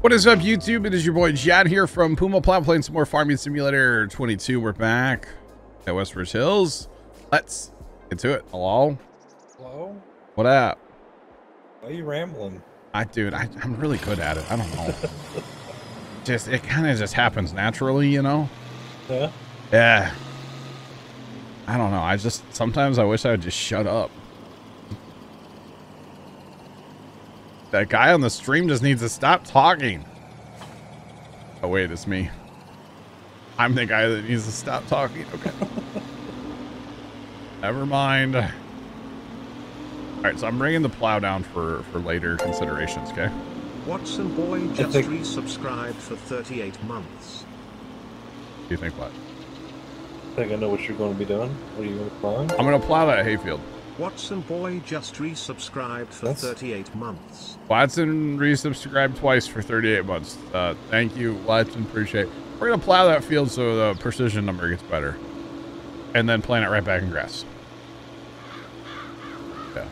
What is up, YouTube? It is your boy Jad here from Puma Plow playing some more Farming Simulator 22. We're back at Westbridge Hills. Let's get to it. Hello? Hello? What up? Why are you rambling? I dude, I, I'm really good at it. I don't know. just it kind of just happens naturally, you know? Yeah? Yeah. I don't know. I just sometimes I wish I would just shut up. That guy on the stream just needs to stop talking. Oh wait, it's me. I'm the guy that needs to stop talking. Okay. Never mind. All right, so I'm bringing the plow down for for later considerations. Okay. Watson Boy just think- resubscribed for 38 months. Do you think what? I think I know what you're going to be doing. What are you going to find? I'm gonna plow that hayfield. Watson Boy just resubscribed for That's- 38 months. Watson resubscribed twice for 38 months. Uh, thank you, Watson. Appreciate it. We're going to plow that field so the precision number gets better. And then plant it right back in grass. Yeah.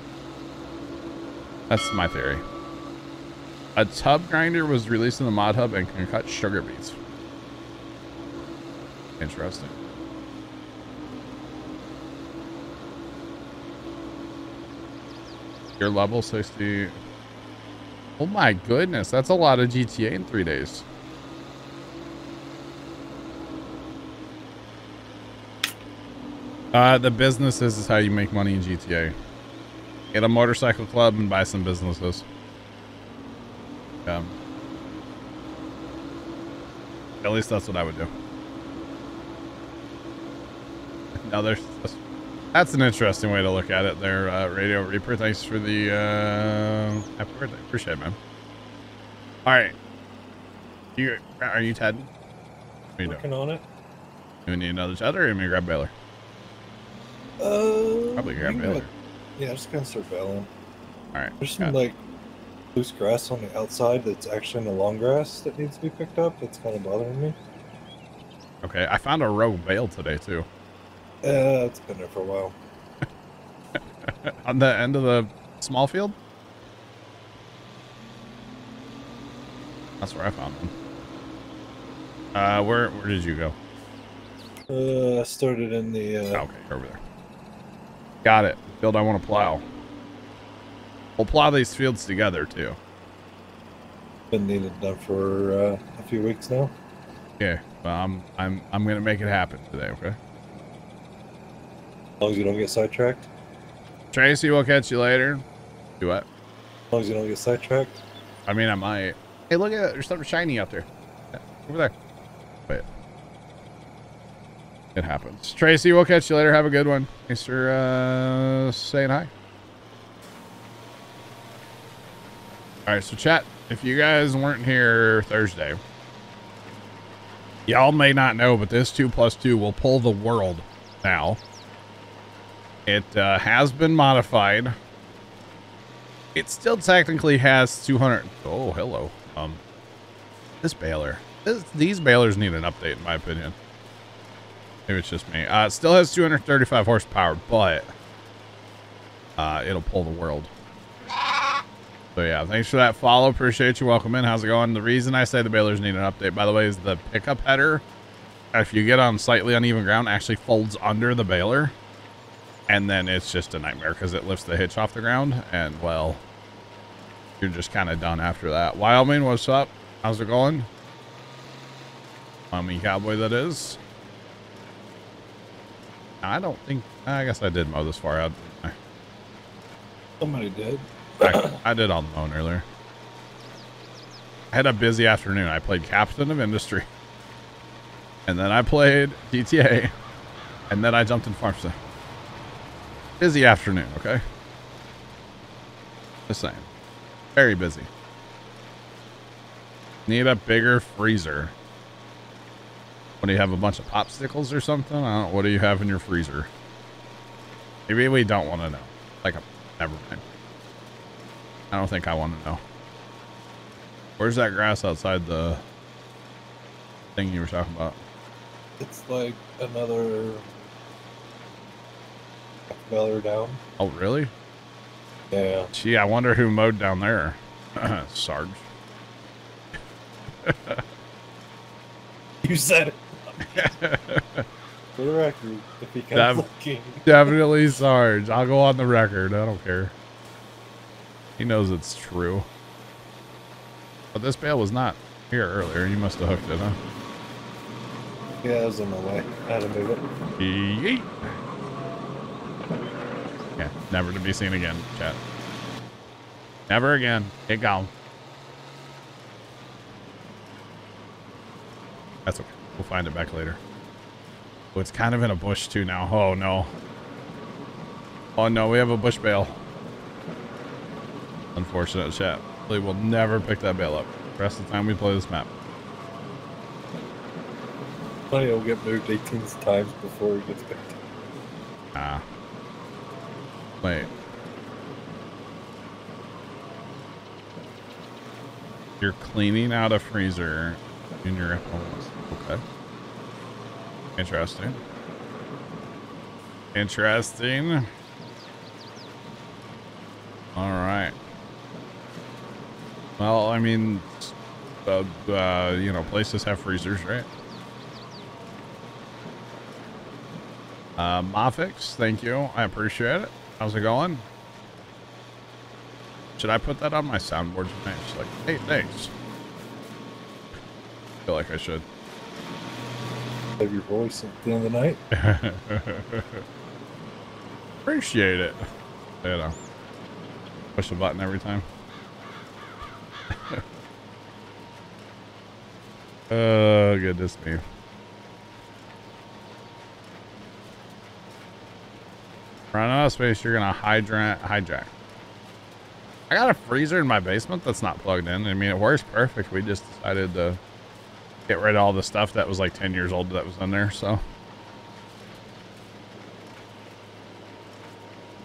That's my theory. A tub grinder was released in the mod hub and can cut sugar beets. Interesting. Your level 60. Oh my goodness, that's a lot of GTA in three days. Uh, the businesses is how you make money in GTA. Get a motorcycle club and buy some businesses. Um, at least that's what I would do. Now there's that's an interesting way to look at it there, uh, Radio Reaper. Thanks for the uh, happy birthday. Appreciate it, man. All right. You are you Ted? What are you doing? Working on it. You need another Ted or you me grab baler? Uh, Probably grab baler. Yeah, just gonna start baling. All right. There's some like loose grass on the outside that's actually in the long grass that needs to be picked up. That's kind of bothering me. Okay, I found a rogue bale today too. Uh, it's been there for a while. On the end of the small field. That's where I found one. Uh, where where did you go? Uh, I started in the. Uh, Okay, over there. Got it. Field I want to plow. We'll plow these fields together too. Been needed done for uh, a few weeks now. Yeah, well, I'm I'm I'm gonna make it happen today. Okay. As long as you don't get sidetracked. Tracy, we'll catch you later. Do what? As long as you don't get sidetracked. I mean, I might. Hey, look at that. There's something shiny out there. Yeah, Over there. Wait. It happens. Tracy, we'll catch you later. Have a good one. Thanks for uh, saying hi. All right, so chat. If you guys weren't here Thursday, y'all may not know, but this two plus two will pull the world now. It uh, has been modified. It still technically has 200. Oh, hello. Um, this baler. This, these balers need an update, in my opinion. Maybe it's just me. Uh, it still has 235 horsepower, but uh, it'll pull the world. So yeah, thanks for that follow. Appreciate you. Welcome in. How's it going? The reason I say the balers need an update, by the way, is the pickup header. If you get on slightly uneven ground, actually folds under the baler, and then it's just a nightmare because it lifts the hitch off the ground, and well, you're just kind of done after that. Wyoming, what's up? How's it going? Wyoming cowboy, that is. I don't think. I guess I did mow this far out. Somebody did. I, I did on the mown earlier. I had a busy afternoon. I played Captain of Industry, and then I played GTA, and then I jumped in Farm Sim. Busy afternoon, okay? Just saying. Very busy. Need a bigger freezer. What do you have? A bunch of popsicles or something? I don't. What do you have in your freezer? Maybe we don't want to know. Like, a, never mind. I don't think I want to know. Where's that grass outside the thing you were talking about? It's like another Valor down. Oh, really? Yeah. Gee, I wonder who mowed down there. Sarge. You said it. For the record, if he comes That- looking. Definitely Sarge. I'll go on the record. I don't care. He knows it's true. But this bale was not here earlier. You must have hooked it, huh? Yeah, I was in my way. I had to move it. Yeet. Never to be seen again, chat. Never again. Get gone. That's okay. We'll find it back later. Oh, it's kind of in a bush too now. Oh no. Oh no, we have a bush bale. Unfortunate chat. We will never pick that bale up. The rest of the time we play this map. Funny, it'll get moved 18 times before it gets picked up. Ah. Wait. You're cleaning out a freezer in your house. Okay. Interesting. Interesting. All right. Well, I mean, uh, uh, you know, places have freezers, right? Uh, Mafix, thank you. I appreciate it. How's it going? Should I put that on my soundboard tonight? Just like, hey, thanks. I feel like I should. Have your voice at the end of the night. Appreciate it. You know, push the button every time. oh, goodness me. Run out of space, you're gonna hydrant hijack. I got a freezer in my basement that's not plugged in. I mean, it works perfect. We just decided to get rid of all the stuff that was like 10 years old that was in there, so.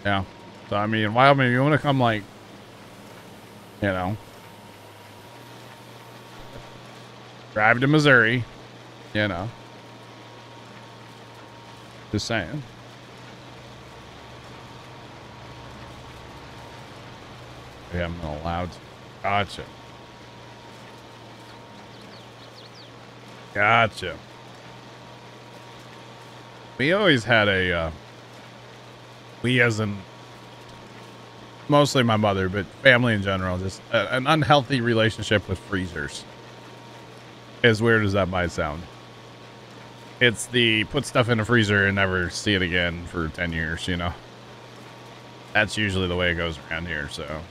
Yeah. So, I mean, Wyoming, you want to come, like, you know, drive to Missouri, you know. Just saying. We haven't been allowed to. Gotcha. Gotcha. We always had a, uh, we as in, mostly my mother, but family in general, just a, an unhealthy relationship with freezers. As weird as that might sound. It's the put stuff in a freezer and never see it again for 10 years, you know? That's usually the way it goes around here, so.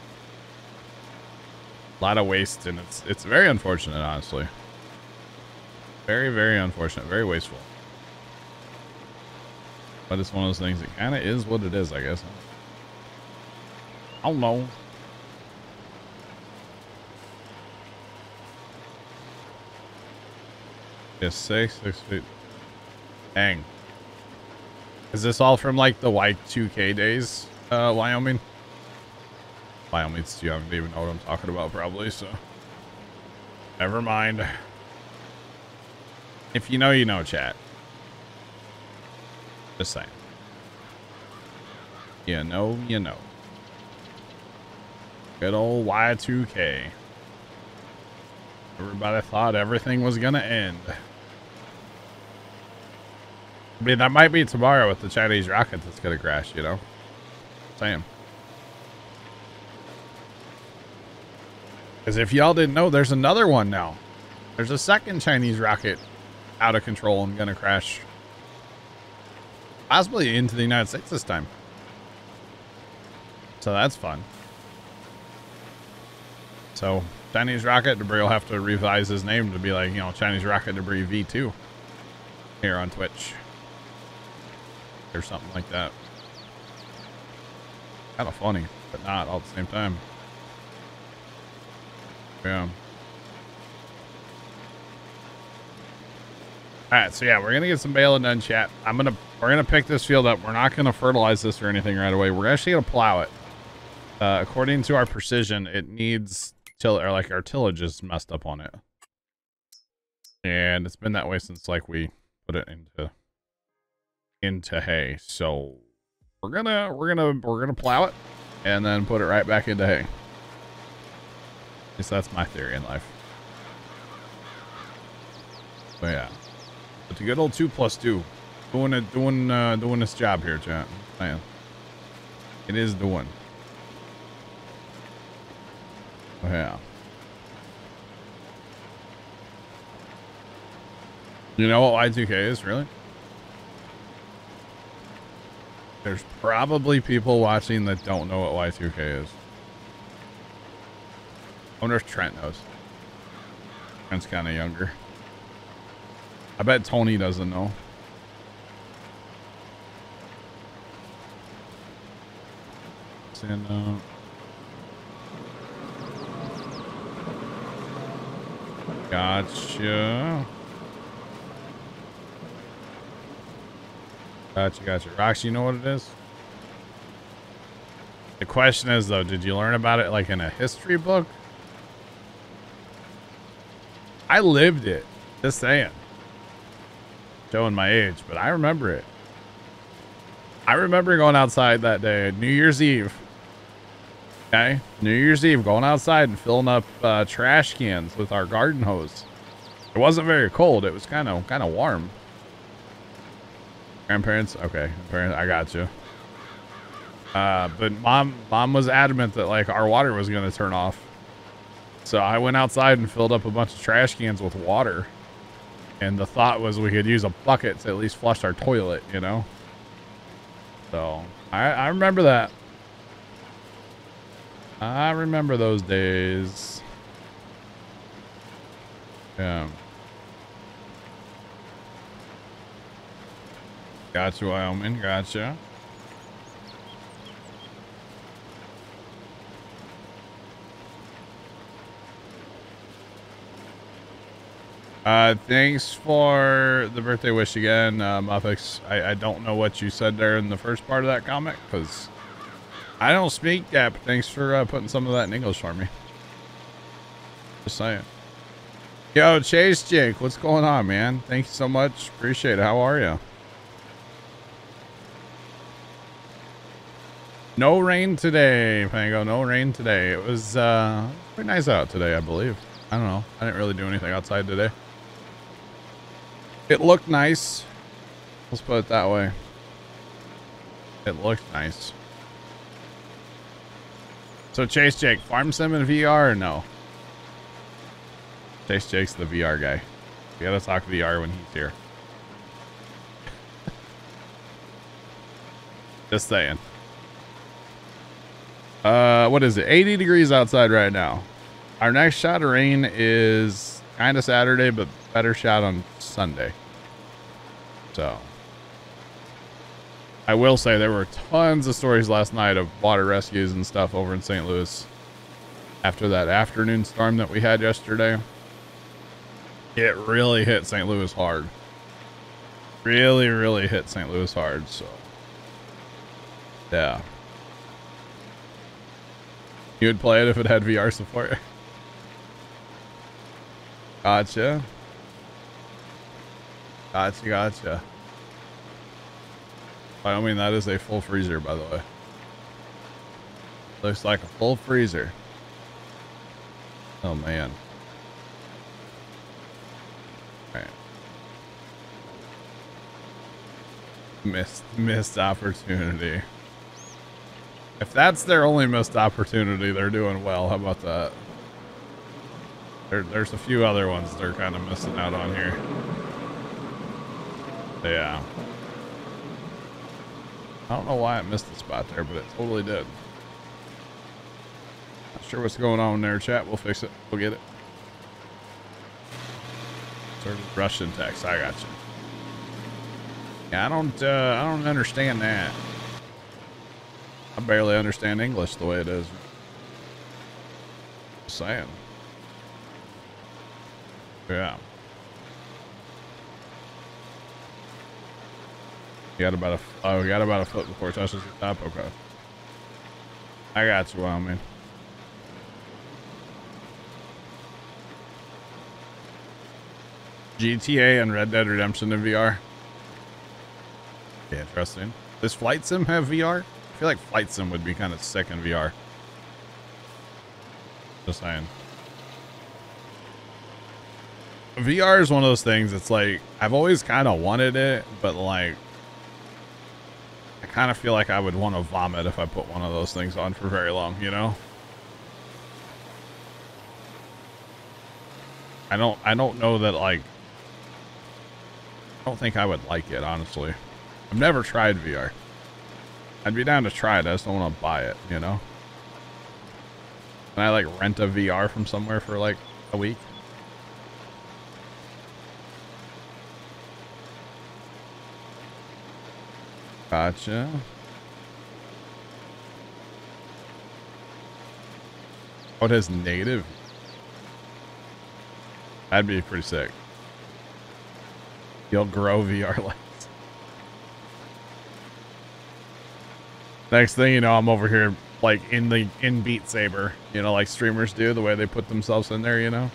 A lot of waste, and it's it's very unfortunate, honestly. Very, very unfortunate. Very wasteful. But it's one of those things. It kind of is what it is, I guess. I don't know. Yes, six, six feet. Dang. Is this all from like the Y2K days, uh, Wyoming? Wyoming's you don't even know what I'm talking about, probably, so. Never mind. If you know, you know, chat. Just saying. You know, you know. Good old Y2K. Everybody thought everything was gonna end. I mean, that might be tomorrow with the Chinese rocket that's gonna crash, you know? Saying. Because if y'all didn't know, there's another one now. There's a second Chinese rocket out of control and gonna crash. Possibly into the United States this time. So that's fun. So Chinese rocket debris will have to revise his name to be like, you know, Chinese rocket debris V2 here on Twitch or something like that. Kind of funny, but not all at the same time. Yeah. All right, so yeah, we're gonna get some baling done, chat. I'm gonna we're gonna pick this field up. We're not gonna fertilize this or anything right away. We're actually gonna plow it. Uh, according to our precision, it needs till or like our tillage is messed up on it, and it's been that way since like we put it into into hay. So we're gonna we're gonna we're gonna plow it and then put it right back into hay. Least that's my theory in life. So yeah. But the good old two plus two. Doing it doing uh doing this job here, chat. Man. It is doing. Oh, yeah. You know what Y2K is, really? There's probably people watching that don't know what Y2K is. I wonder if Trent knows. Trent's kind of younger. I bet Tony doesn't know. And, uh, gotcha. Gotcha, gotcha. Roxy, you know what it is? The question is, though, did you learn about it like in a history book? I lived it. Just saying. Showing my age, but I remember it. I remember going outside that day, New Year's Eve. Okay? New Year's Eve, going outside and filling up uh, trash cans with our garden hose. It wasn't very cold. It was kind of kind of warm. Grandparents? Okay. Parents, I got you. Uh, but mom, mom was adamant that like our water was going to turn off. So I went outside and filled up a bunch of trash cans with water. And the thought was we could use a bucket to at least flush our toilet, you know? So I, I remember that. I remember those days. Yeah. Gotcha, Wyoming. Gotcha. Uh, thanks for the birthday wish again, uh, Muffix. I, I don't know what you said there in the first part of that comment because I don't speak Gap. Thanks for uh, putting some of that in English for me. Just saying. Yo, Chase Jake, what's going on, man? Thank you so much. Appreciate it. How are you? No rain today, Pango. No rain today. It was uh, pretty nice out today, I believe. I don't know. I didn't really do anything outside today. It looked nice. Let's put it that way. It looked nice. So Chase Jake, Farm Sim in VR or no? Chase Jake's the VR guy. We gotta talk VR when he's here. Just saying. Uh, what is it? 80 degrees outside right now. Our next shot of rain is kind of Saturday, but better shot on Sunday. So, I will say there were tons of stories last night of water rescues and stuff over in St. Louis after that afternoon storm that we had yesterday. It really hit St. Louis hard. Really, really hit St. Louis hard. So, yeah. You would play it if it had VR support. Gotcha. Gotcha, gotcha. I mean, that is a full freezer, by the way. Looks like a full freezer. Oh, man. Missed, missed opportunity. If that's their only missed opportunity, they're doing well. How about that? There, there's a few other ones they're kind of missing out on here. Yeah. I don't know why I missed the spot there, but it totally did. Not sure what's going on there, chat. We'll fix it. We'll get it. Russian text. I got you. Yeah, I don't. Uh, I don't understand that. I barely understand English the way it is. Just saying. Yeah. Got about a oh, we got about a foot before it touches the top. Okay. I got you, man. GTA and Red Dead Redemption in VR. Yeah, interesting. Does Flight Sim have VR? I feel like Flight Sim would be kind of sick in VR. Just saying. VR is one of those things. It's like I've always kind of wanted it, but like I kind of feel like I would want to vomit if I put one of those things on for very long. You know. I don't. I don't know that like. I don't think I would like it honestly. I've never tried VR. I'd be down to try it. I just don't want to buy it. You know. Can I like rent a VR from somewhere for like a week? Gotcha. Oh, it has negative. That'd be pretty sick. You'll grow VR lights. Next thing you know, I'm over here like in the in Beat Saber, you know, like streamers do, the way they put themselves in there, you know.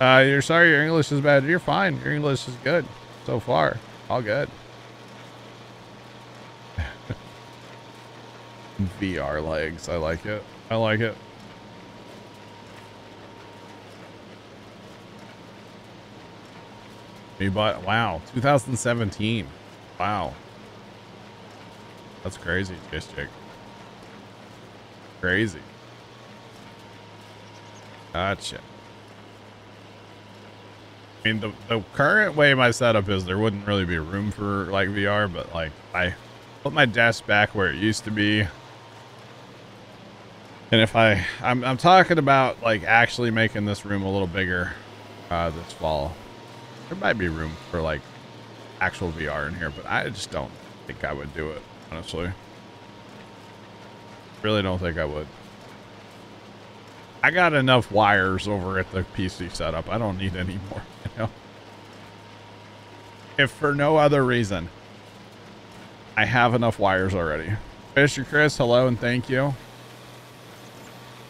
Uh, you're sorry your English is bad. You're fine. Your English is good so far. All good. VR legs. I like it. I like it. You bought wow, 2017. Wow. That's crazy, Jake. Crazy. Gotcha. I mean, the, the current way my setup is, there wouldn't really be room for like VR, but like I put my desk back where it used to be. And if I, I'm, I'm talking about like actually making this room a little bigger uh, this fall. There might be room for like actual VR in here, but I just don't think I would do it, honestly. Really don't think I would. I got enough wires over at the PC setup. I don't need any more, you know? If for no other reason, I have enough wires already. Fisher Chris, hello and thank you.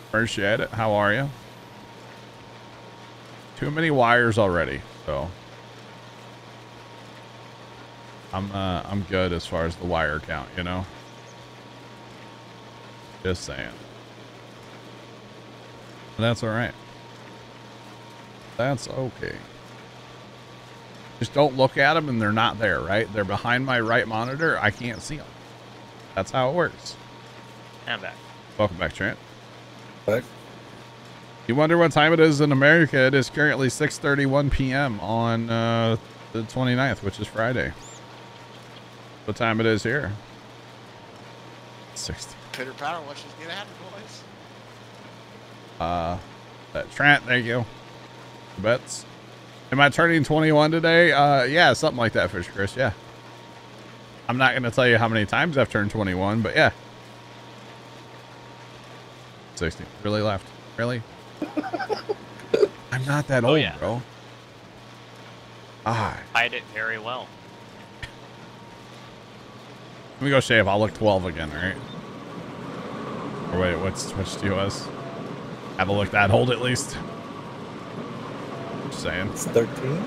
Appreciate it. How are you? Too many wires already, so I'm uh I'm good as far as the wire count, you know. Just saying. That's all right. That's okay. Just don't look at them and they're not there, right? They're behind my right monitor. I can't see them. That's how it works. I'm back. Welcome back, Trent. Back. You wonder what time it is in America? It is currently 6:31 p.m. on uh, the 29th, which is Friday. What time it is here? 60. Pitter patter, let's just get at it, boys. Uh, that Trent, thank you. Bets. Am I turning 21 today? Uh, yeah, something like that, Fish Chris. Yeah. I'm not going to tell you how many times I've turned 21, but yeah. 60. Really left. Really? I'm not that Oh, old, yeah. bro. Ah, Hide it very well. let me go shave. I'll look 12 again, all right? Or wait, what's switch to us? Have a look that hold at least. Just saying. It's 13.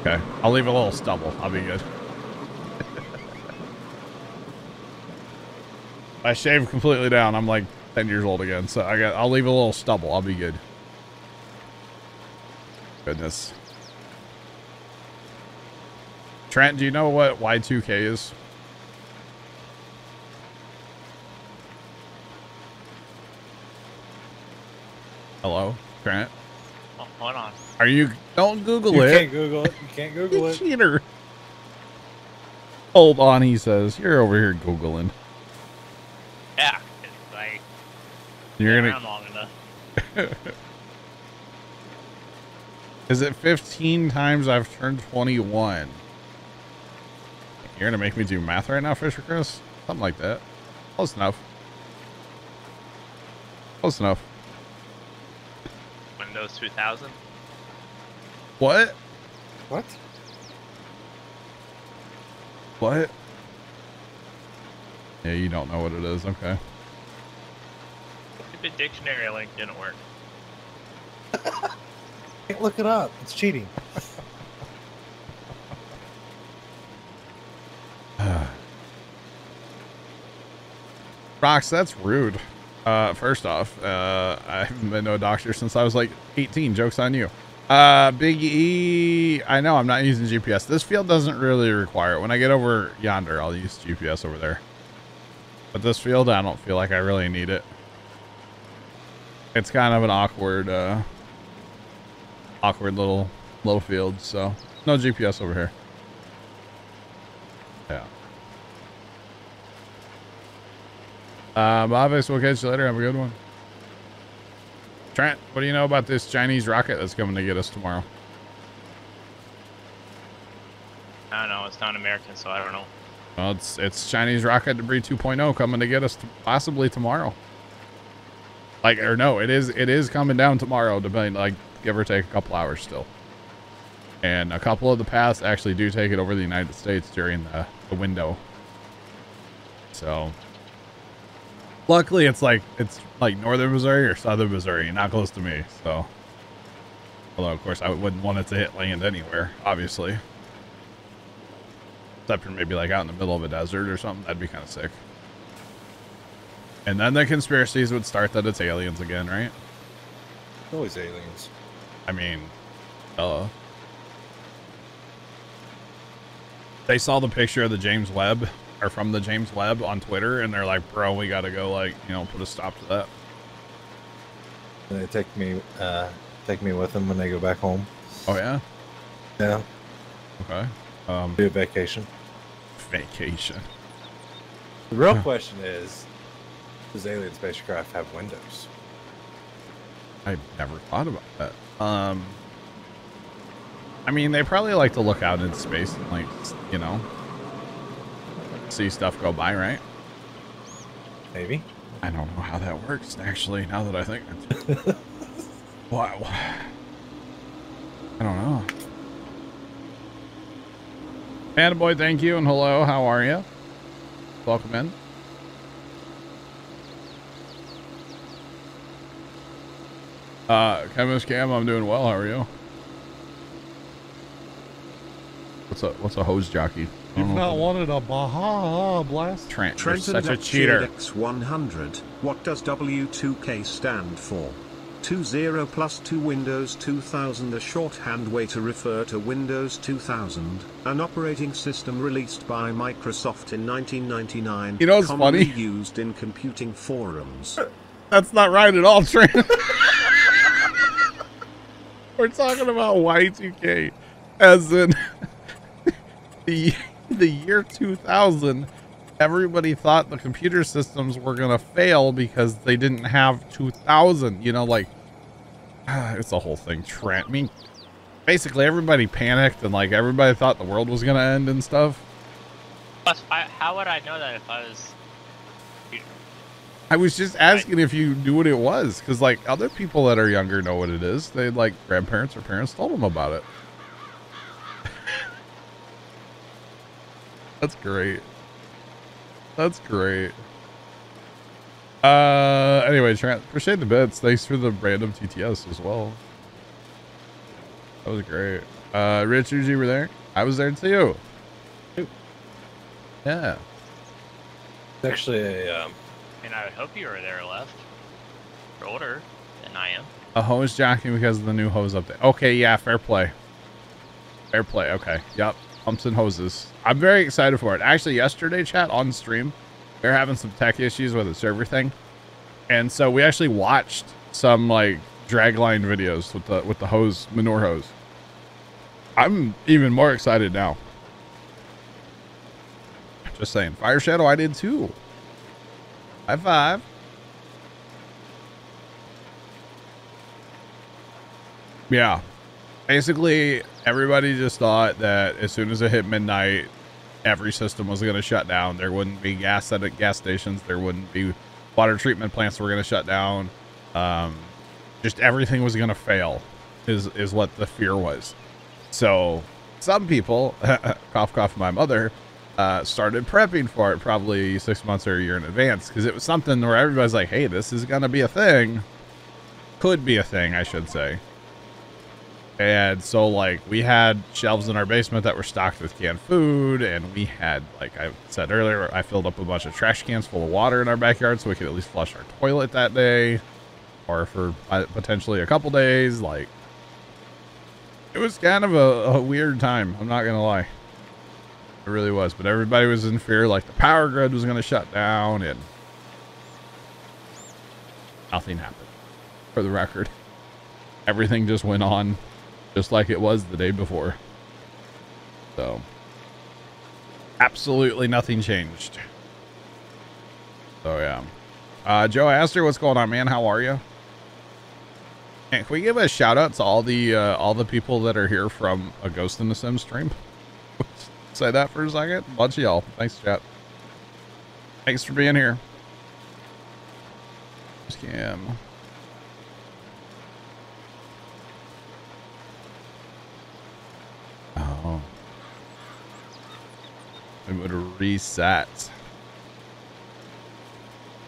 Okay, I'll leave a little stubble. I'll be good. I shave completely down. I'm like 10 years old again, so I got. I'll leave a little stubble. I'll be good. Goodness. Trent, do you know what Y2K is? Hello, Trent. Oh, hold on. Are you? Don't Google You it. You can't Google it. You can't Google it. Cheater. Hold on, he says. You're over here Googling. Yeah, 'cause I You're gonna. around long enough. Is it 15 times I've turned 21? You're gonna make me do math right now, Fisher Chris? Something like that. Close enough. Close enough. Windows 2000. What? What? What? Yeah, you don't know what it is. Okay. Stupid dictionary link didn't work. Can't look it up. It's cheating. Rox, that's rude. Uh, first off, uh, I haven't been to a doctor since I was like 18. Joke's on you. Uh, Big E, I know I'm not using GPS. This field doesn't really require it. When I get over yonder, I'll use GPS over there. But this field, I don't feel like I really need it. It's kind of an awkward, uh, awkward little, little field. So no GPS over here. Uh, we'll catch you later. Have a good one. Trent, what do you know about this Chinese rocket that's coming to get us tomorrow? I don't know. It's not American, so I don't know. Well, it's it's Chinese rocket debris 2.0 coming to get us t- possibly tomorrow. Like or no, it is it is coming down tomorrow, depending like give or take a couple hours still. And a couple of the paths actually do take it over the United States during the, the window. So luckily it's like it's like northern Missouri or southern Missouri, not close to me. So although of course I wouldn't want it to hit land anywhere, obviously. Except for maybe like out in the middle of a desert or something. That'd be kind of sick. And then the conspiracies would start that it's aliens again, right? Always aliens. I mean, uh, they saw the picture of the James Webb or from the James Webb on Twitter, and they're like, "Bro, we got to go like you know put a stop to that." And they take me, uh, take me with them when they go back home. Oh yeah, Yeah, okay. Um, do a vacation. vacation. The real question is, does alien spacecraft have windows? I never thought about that. Um, I mean, they probably like to look out into space and like you know see stuff go by, right? Maybe. I don't know how that works actually. Now that I think, wow. I don't know. Panda boy, thank you and hello. How are you? Welcome in. Uh, Chemist Cam, I'm doing well. How are you? What's a what's a hose jockey? I don't You've not what wanted a Baja Blast? that- Trent, you're Trenton such a cheater. X100. What does W2K stand for? 20 plus 2 Windows 2000 A shorthand way to refer to Windows 2000, an operating system released by Microsoft in 1999, You know what's commonly funny? used in computing forums. That's not right at all, Trent. We're talking about Y2K as in the the year 2000. Everybody thought the computer systems were going to fail because they didn't have 2000, you know, like it's a whole thing, Trent. I mean, basically everybody panicked and like everybody thought the world was going to end and stuff. Plus, I, how would I know that if I was? I was just asking if you knew what it was, because like other people that are younger know what it is. They like grandparents or parents told them about it. That's great. That's great. Uh, anyway, appreciate the bits. Thanks for the random TTS as well. That was great. Uh, Richard, you were there. I was there too. Yeah. Actually a um, I mean, I would hope you were there left. You're older than I am. A hose jockey because of the new hose update. Okay, yeah, fair play. Fair play. Okay. Yep. Pumps and hoses. I'm very excited for it. Actually, yesterday, chat on stream, they're having some tech issues with the server thing. And so we actually watched some like dragline videos with the with the hose manure hose. I'm even more excited now. Just saying. Fire Shadow, I did too. High five. Yeah. Basically, everybody just thought that as soon as it hit midnight, every system was going to shut down. There wouldn't be gas at gas stations. There wouldn't be water treatment plants were going to shut down. Um, just everything was going to fail is, is what the fear was. So some people, cough, cough, my mother, uh, started prepping for it probably six months or a year in advance because it was something where everybody's like, hey, this is going to be a thing. Could be a thing, I should say. And so, like, we had shelves in our basement that were stocked with canned food, and we had, like I said earlier, I filled up a bunch of trash cans full of water in our backyard so we could at least flush our toilet that day, or for uh, potentially a couple days. Like, it was kind of a, a weird time. I'm not gonna lie, it really was. But everybody was in fear, like the power grid was gonna shut down, and nothing happened. For the record, everything just went on just like it was the day before. So, absolutely nothing changed. So, yeah. Uh, Joe Astor, what's going on, man? How are you? Can we give a shout out to all the uh, all the people that are here from a Ghost in the Sim stream? Say that for a second. Bunch of y'all. Thanks, chat. Thanks for being here. Scam. Oh. It would reset.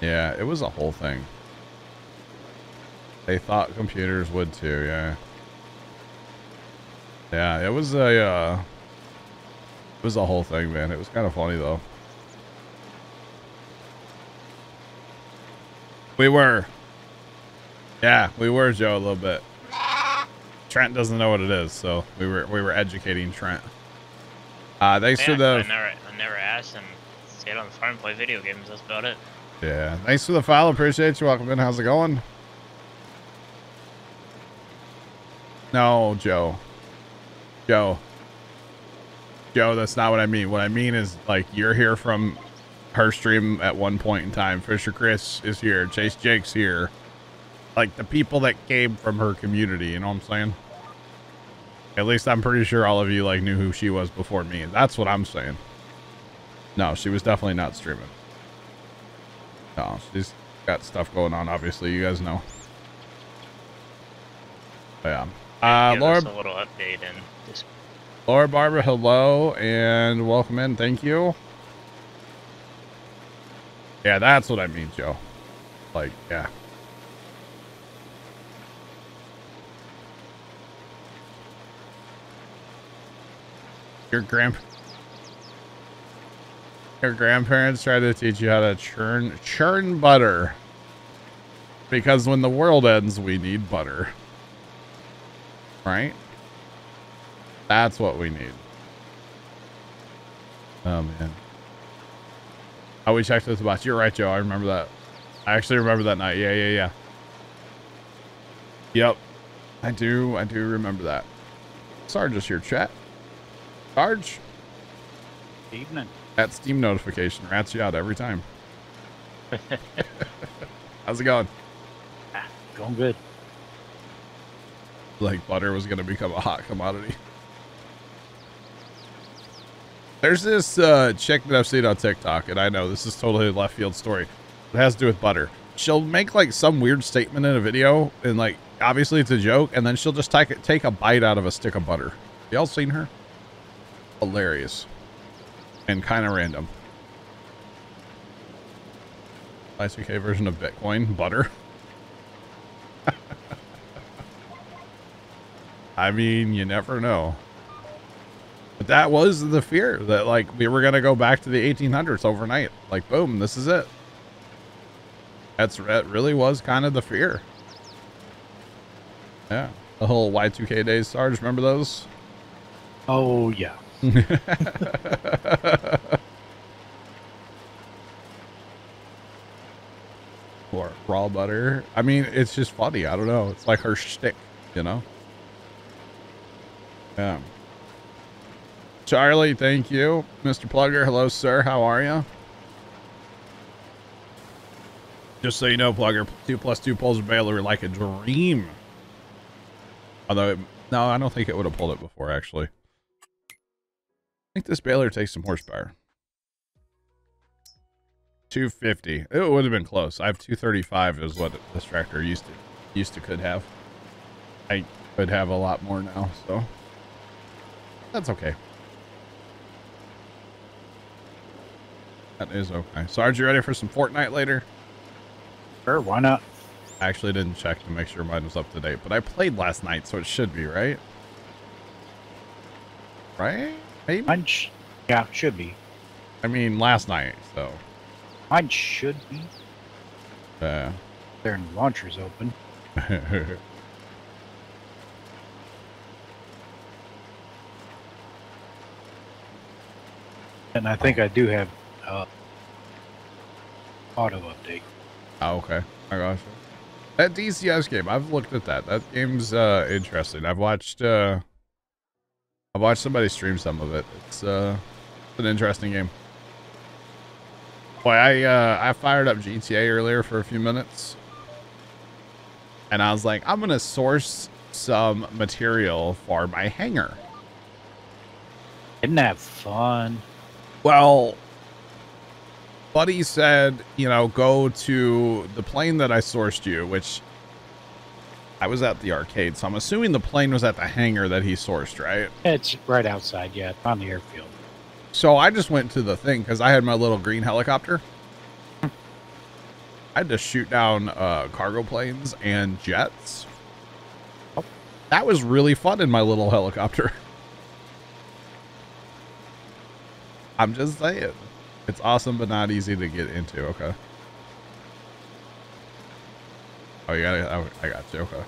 Yeah, it was a whole thing. They thought computers would too, yeah. Yeah, it was a, uh, it was a whole thing, man. It was kind of funny though. We were. Yeah, we were, Joe, a little bit. Trent doesn't know what it is, so we were we were educating Trent. Uh, thanks Yeah, for the I never, I never asked him. Stayed on the farm and play video games. That's about it. yeah. Thanks for the file. Appreciate you. Welcome in. How's it going? No, Joe. Joe. Joe, that's not what I mean. What I mean is like you're here from her stream at one point in time. Fisher Chris is here. Chase Jake's here. Like the people that came from her community, you know what I'm saying? At least I'm pretty sure all of you like knew who she was before me. That's what I'm saying. No, she was definitely not streaming. No, she's got stuff going on, obviously. You guys know. But yeah. Uh, Laura, a little update and just Laura Barbara, hello and welcome in. Thank you. Yeah, that's what I mean, Joe. Like, yeah. Your grand your grandparents tried to teach you how to churn churn butter. Because when the world ends, we need butter. Right? That's what we need. Oh man. We checked with the bots. You're right, Joe. I remember that. I actually remember that night. Yeah, yeah, yeah. Yep. I do. I do remember that. Sorry, just your chat. Sarge, Evening. that Steam notification rats you out every time. How's it going? Going good. like butter was going to become a hot commodity. There's this uh, chick that I've seen on TikTok, and I know this is totally a left field story. It has to do with butter. She'll make like some weird statement in a video, and like obviously it's a joke, and then she'll just take take a bite out of a stick of butter. Y'all seen her? Hilarious, and kind of random. ICK version of Bitcoin butter. I mean, you never know. But that was the fear that like we were gonna go back to the 1800s overnight. Like, boom, this is it. That's that really was kind of the fear. Yeah, the whole Y2K days, Sarge. Remember those? Oh yeah. or raw butter. I mean, it's just funny. I don't know. It's like her shtick, you know. Yeah. Charlie, thank you. Mr. Plugger, hello, sir. How are you? Just so you know, Plugger, two plus two pulls a baler like a dream. Although, it, no, I don't think it would have pulled it before, actually. I think this baler takes some horsepower. 250. It would have been close. I have 235 is what this tractor used to used to could have. I could have a lot more now, so that's okay. That is okay. Sarge, you ready for some Fortnite later? Sure, why not? I actually didn't check to make sure mine was up to date, but I played last night, so it should be, right? right? Maybe. Mine sh- yeah, should be. I mean, last night. So, Mine should be. uh, Their launcher's open. And I think I do have uh, auto update. oh, okay. I gotcha. That DCS game, I've looked at that. That game's uh interesting. I've watched uh I've watched somebody stream some of it. It's uh it's an interesting game. Boy, I uh I fired up GTA earlier for a few minutes. And I was like, I'm gonna source some material for my hangar. Isn't that fun? Well, Buddy said, you know, go to the plane that I sourced you, which I was at the arcade, so I'm assuming the plane was at the hangar that he sourced, right? It's right outside, yeah, on the airfield. So I just went to the thing because I had my little green helicopter. I had to shoot down uh, cargo planes and jets. That was really fun in my little helicopter. I'm just saying. It's awesome, but not easy to get into. Okay. Oh, you got it. Oh, I got you. Okay.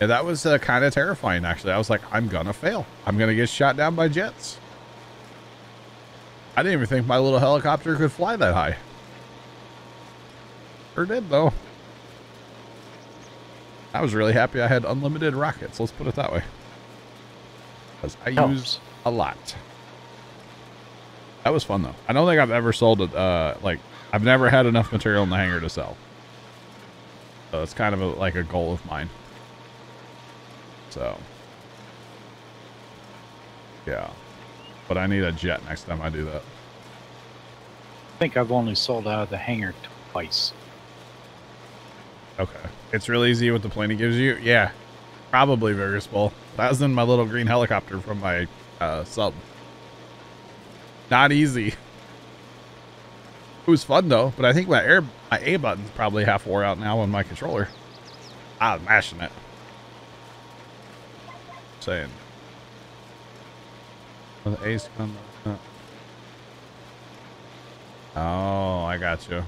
Yeah, that was uh, kind of terrifying, actually. I was like, I'm going to fail. I'm going to get shot down by jets. I didn't even think my little helicopter could fly that high. Sure did, though. I was really happy I had unlimited rockets. Let's put it that way. Because I Helps. use a lot. That was fun, though. I don't think I've ever sold it. Uh, like, I've never had enough material in the hangar to sell. So it's kind of a, like a goal of mine. So, yeah. But I need a jet next time I do that. I think I've only sold out of the hangar twice. Okay. It's real easy with the plane it gives you. Yeah. Probably very small. That was in my little green helicopter from my uh, sub. Not easy. It was fun though, but I think my air my A button's probably half wore out now on my controller. I was mashing it. Saying. Well, the A's come. Oh, I got you.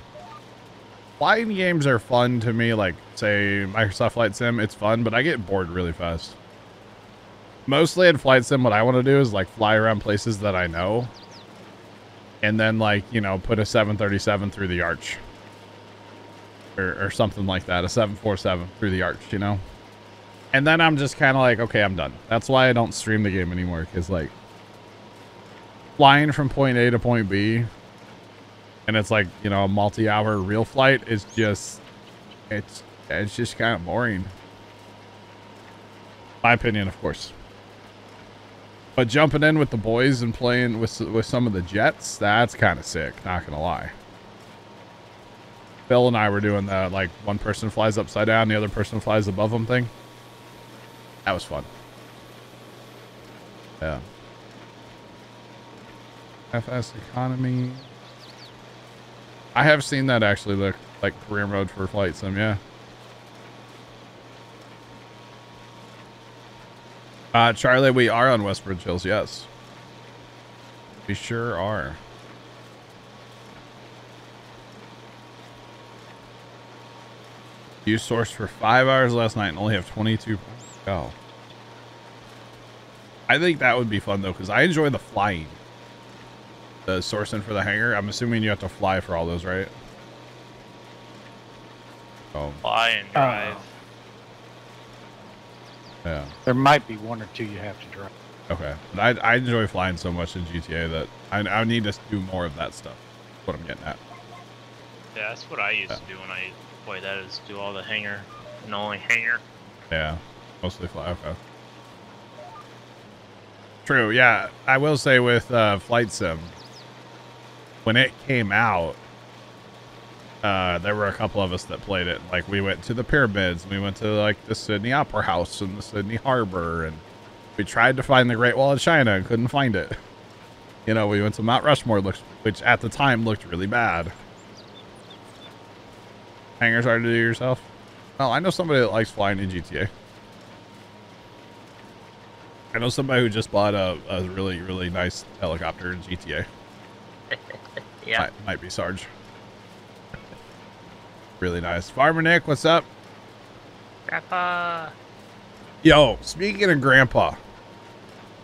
Flying games are fun to me, like say Microsoft Flight Sim. It's fun, but I get bored really fast. Mostly in Flight Sim, what I want to do is like fly around places that I know, and then like you know put a 737 through the arch, or, or something like that, a 747 through the arch, you know. And then I'm just kind of like, okay, I'm done. That's why I don't stream the game anymore, because like flying from point A to point B and it's like you know a multi-hour real flight is just it's it's just kind of boring my opinion of course but jumping in with the boys and playing with with some of the jets that's kind of sick not gonna lie. Bill and I were doing the like one person flies upside down the other person flies above them thing. That was fun. Yeah. FS economy. I have seen that actually look like career mode for flight sim, yeah. Uh, Charlie, we are on Westbridge Hills, yes. We sure are. You sourced for five hours last night and only have 22 points to go. I think that would be fun though, because I enjoy the flying the sourcing for the hangar. I'm assuming you have to fly for all those, right? Oh, Fly and drive. Uh, yeah. There might be one or two you have to drive. Okay. But I, I enjoy flying so much in GTA that I, I need to do more of that stuff. That's what I'm getting at. yeah, that's what I used Yeah. to do when I played that is do all the hanger and only hanger. Yeah. Mostly fly. Okay. True. Yeah. I will say with uh, Flight Sim, when it came out, uh, there were a couple of us that played it. Like we went to the pyramids, we went to like the Sydney Opera House and the Sydney Harbor, and we tried to find the Great Wall of China and couldn't find it. You know, we went to Mount Rushmore, looks- which at the time looked really bad. Hangars hard to do yourself. Well, I know somebody that likes flying in GTA. I know somebody who just bought a, a really, really nice helicopter in GTA. Yeah. Might, might be Sarge. Really nice. Farmer Nick, what's up? Grandpa. Yo, speaking of Grandpa,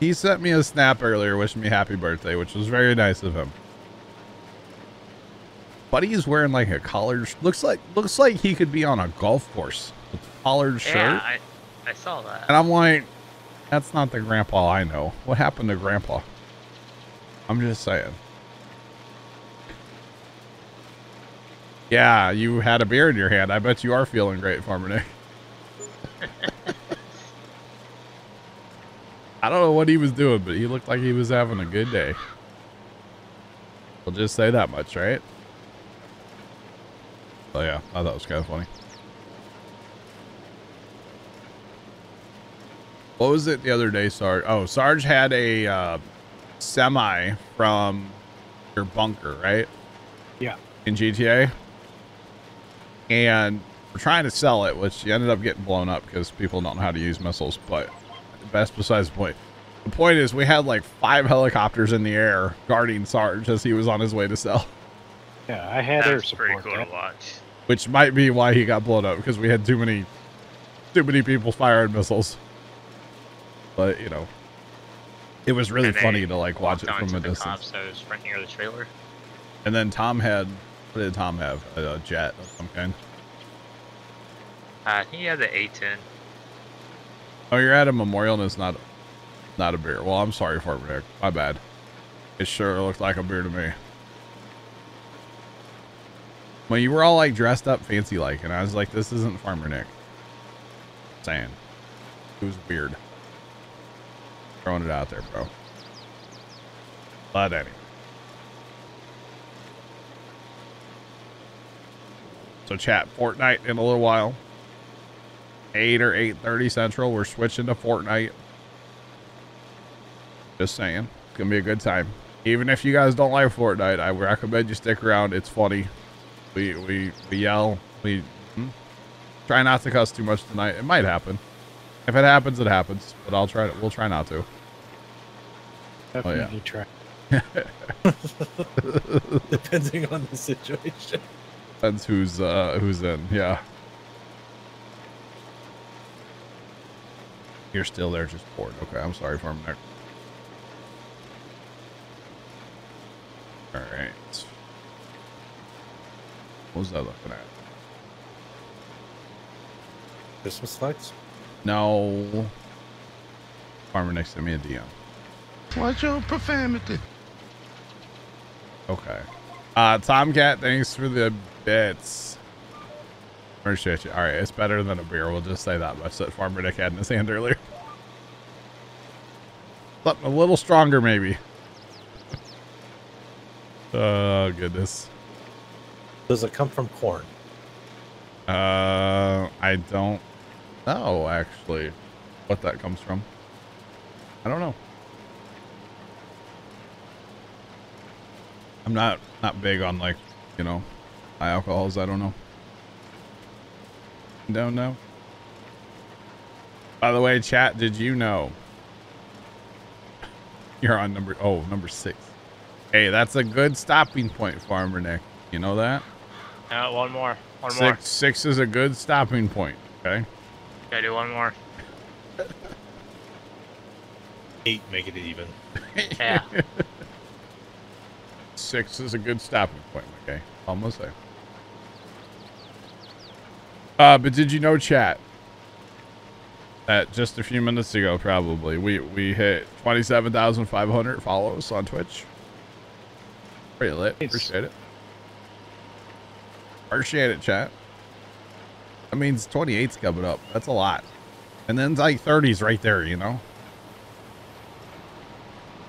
he sent me a snap earlier wishing me happy birthday, which was very nice of him. Buddy's wearing like a collared. Looks like looks like he could be on a golf course with a collared shirt. Yeah, I, I saw that. And I'm like, that's not the grandpa I know. What happened to grandpa? I'm just saying. Yeah, you had a beer in your hand. I bet you are feeling great, Farmer Nick. I don't know what he was doing, but he looked like he was having a good day. We'll just say that much, right? Oh yeah, I thought that was kind of funny. What was it the other day, Sarge? Oh, Sarge had a uh, semi from your bunker, right? Yeah. In GTA. And we're trying to sell it, which ended up getting blown up because people don't know how to use missiles. But that's besides the point. The point is, we had like five helicopters in the air guarding Sarge as he was on his way to sell, Yeah, I had air That's pretty support. cool that. to watch. which might be why he got blown up because we had too many, too many people firing missiles. But you know, it was really And funny to like watch it from a distance. cops that was front near the trailer. And then Tom had, what did Tom have? A, a jet of some kind. Uh, he had the A10. Oh, you're at a memorial and it's not, not a beer. Well, I'm sorry, Farmer Nick. My bad. It sure looked like a beer to me. Well, you were all like dressed up fancy like, and I was like, this isn't Farmer Nick. Saying. It was weird. Throwing it out there, bro. But anyway. So chat Fortnite in a little while. 8 or 8.30 Central. We're switching to Fortnite. Just saying. It's going to be a good time. Even if you guys don't like Fortnite, I recommend you stick around. It's funny. We, we, we yell. We hmm? try not to cuss too much tonight. It might happen. If it happens, it happens. But I'll try to, we'll try not to. Oh, yeah. Try. Depending on the situation. Depends who's, uh, who's in. Yeah. You're still there, just bored. Okay, I'm sorry for him there. All right. What was I looking at? Christmas lights? No. Farmer next to me a DM. Watch your profanity. Okay. Uh, Tomcat, thanks for the bits. Appreciate you. All right, it's better than a beer. We'll just say that much that Farmer Nick had in his hand earlier. Something a little stronger, maybe. oh, goodness. Does it come from corn? Uh, I don't know, actually, what that comes from. I don't know. I'm not not big on like, you know, high alcohols. I don't know. Don't know. By the way, chat, did you know you're on number oh number six? Hey, that's a good stopping point, Farmer Nick. You know that? Uh, one more. One more. Six six is a good stopping point. Okay. Gotta do one more. Eight, make it even. Yeah. Six is a good stopping point. Okay, almost there. Uh, but did you know, chat? That just a few minutes ago, probably we we hit twenty-seven thousand five hundred follows on Twitch. Pretty lit. Nice. Appreciate it. Appreciate it, chat. That means 28's coming up. That's a lot. And then like 30's right there, you know?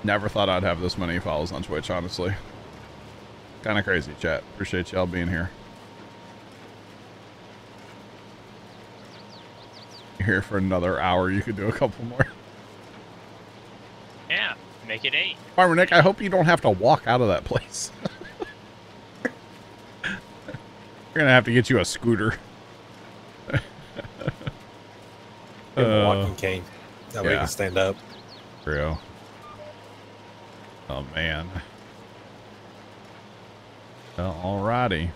Never thought I'd have this many follows on Twitch, honestly. Kind of crazy, chat. Appreciate y'all being here. Here for another hour. You could do a couple more. yeah. Make it eight. Farmer Nick, I hope you don't have to walk out of that place. We're gonna have to get you a scooter. A Uh, walking cane. That way he yeah. can stand up. Real. Oh man. Well, alrighty.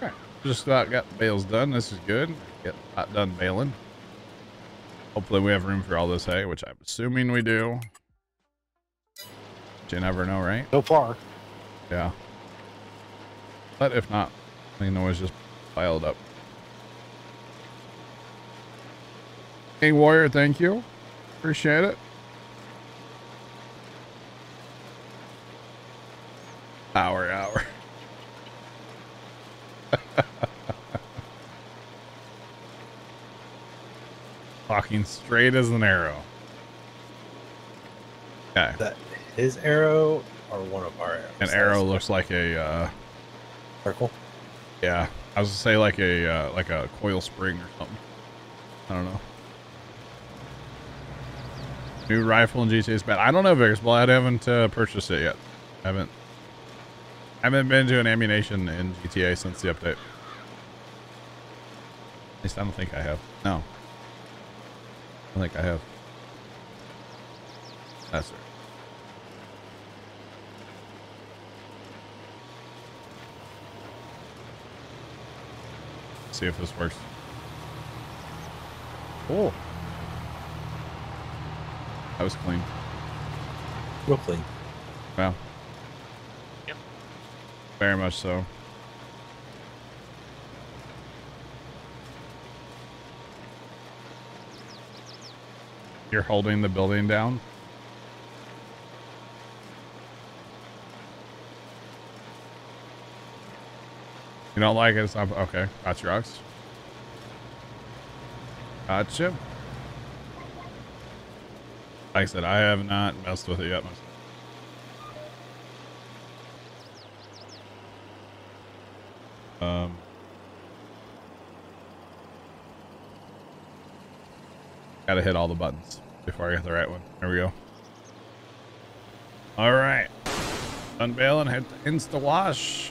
Alright, just about got the bales done. This is good. Get that done baling. Hopefully we have room for all this hay, which I'm assuming we do. But you never know, right? So far. Yeah. But if not, I can always just pile it up. Hey, Warrior, thank you. Appreciate it. Hour, hour. Walking straight as an arrow. Okay. That his arrow or one of our arrows? An arrow looks like a, uh, circle. yeah. I was gonna say like a, uh, like a coil spring or something. I don't know. New rifle in GTA is bad. I don't know, Vegas. Well, I haven't uh, purchased it yet. I haven't. I haven't been to an Ammu-Nation in GTA since the update. At least I don't think I have. No. I don't think I have. That's right. See if this works. Cool. That was clean. Real clean. Wow. Very much so. You're holding the building down? You don't like it? Okay. Gotcha, Rox. Gotcha. Like I said, I have not messed with it yet myself. Um, gotta hit all the buttons before I get the right one. There we go. All right. Unveiling, hit the Insta Wash.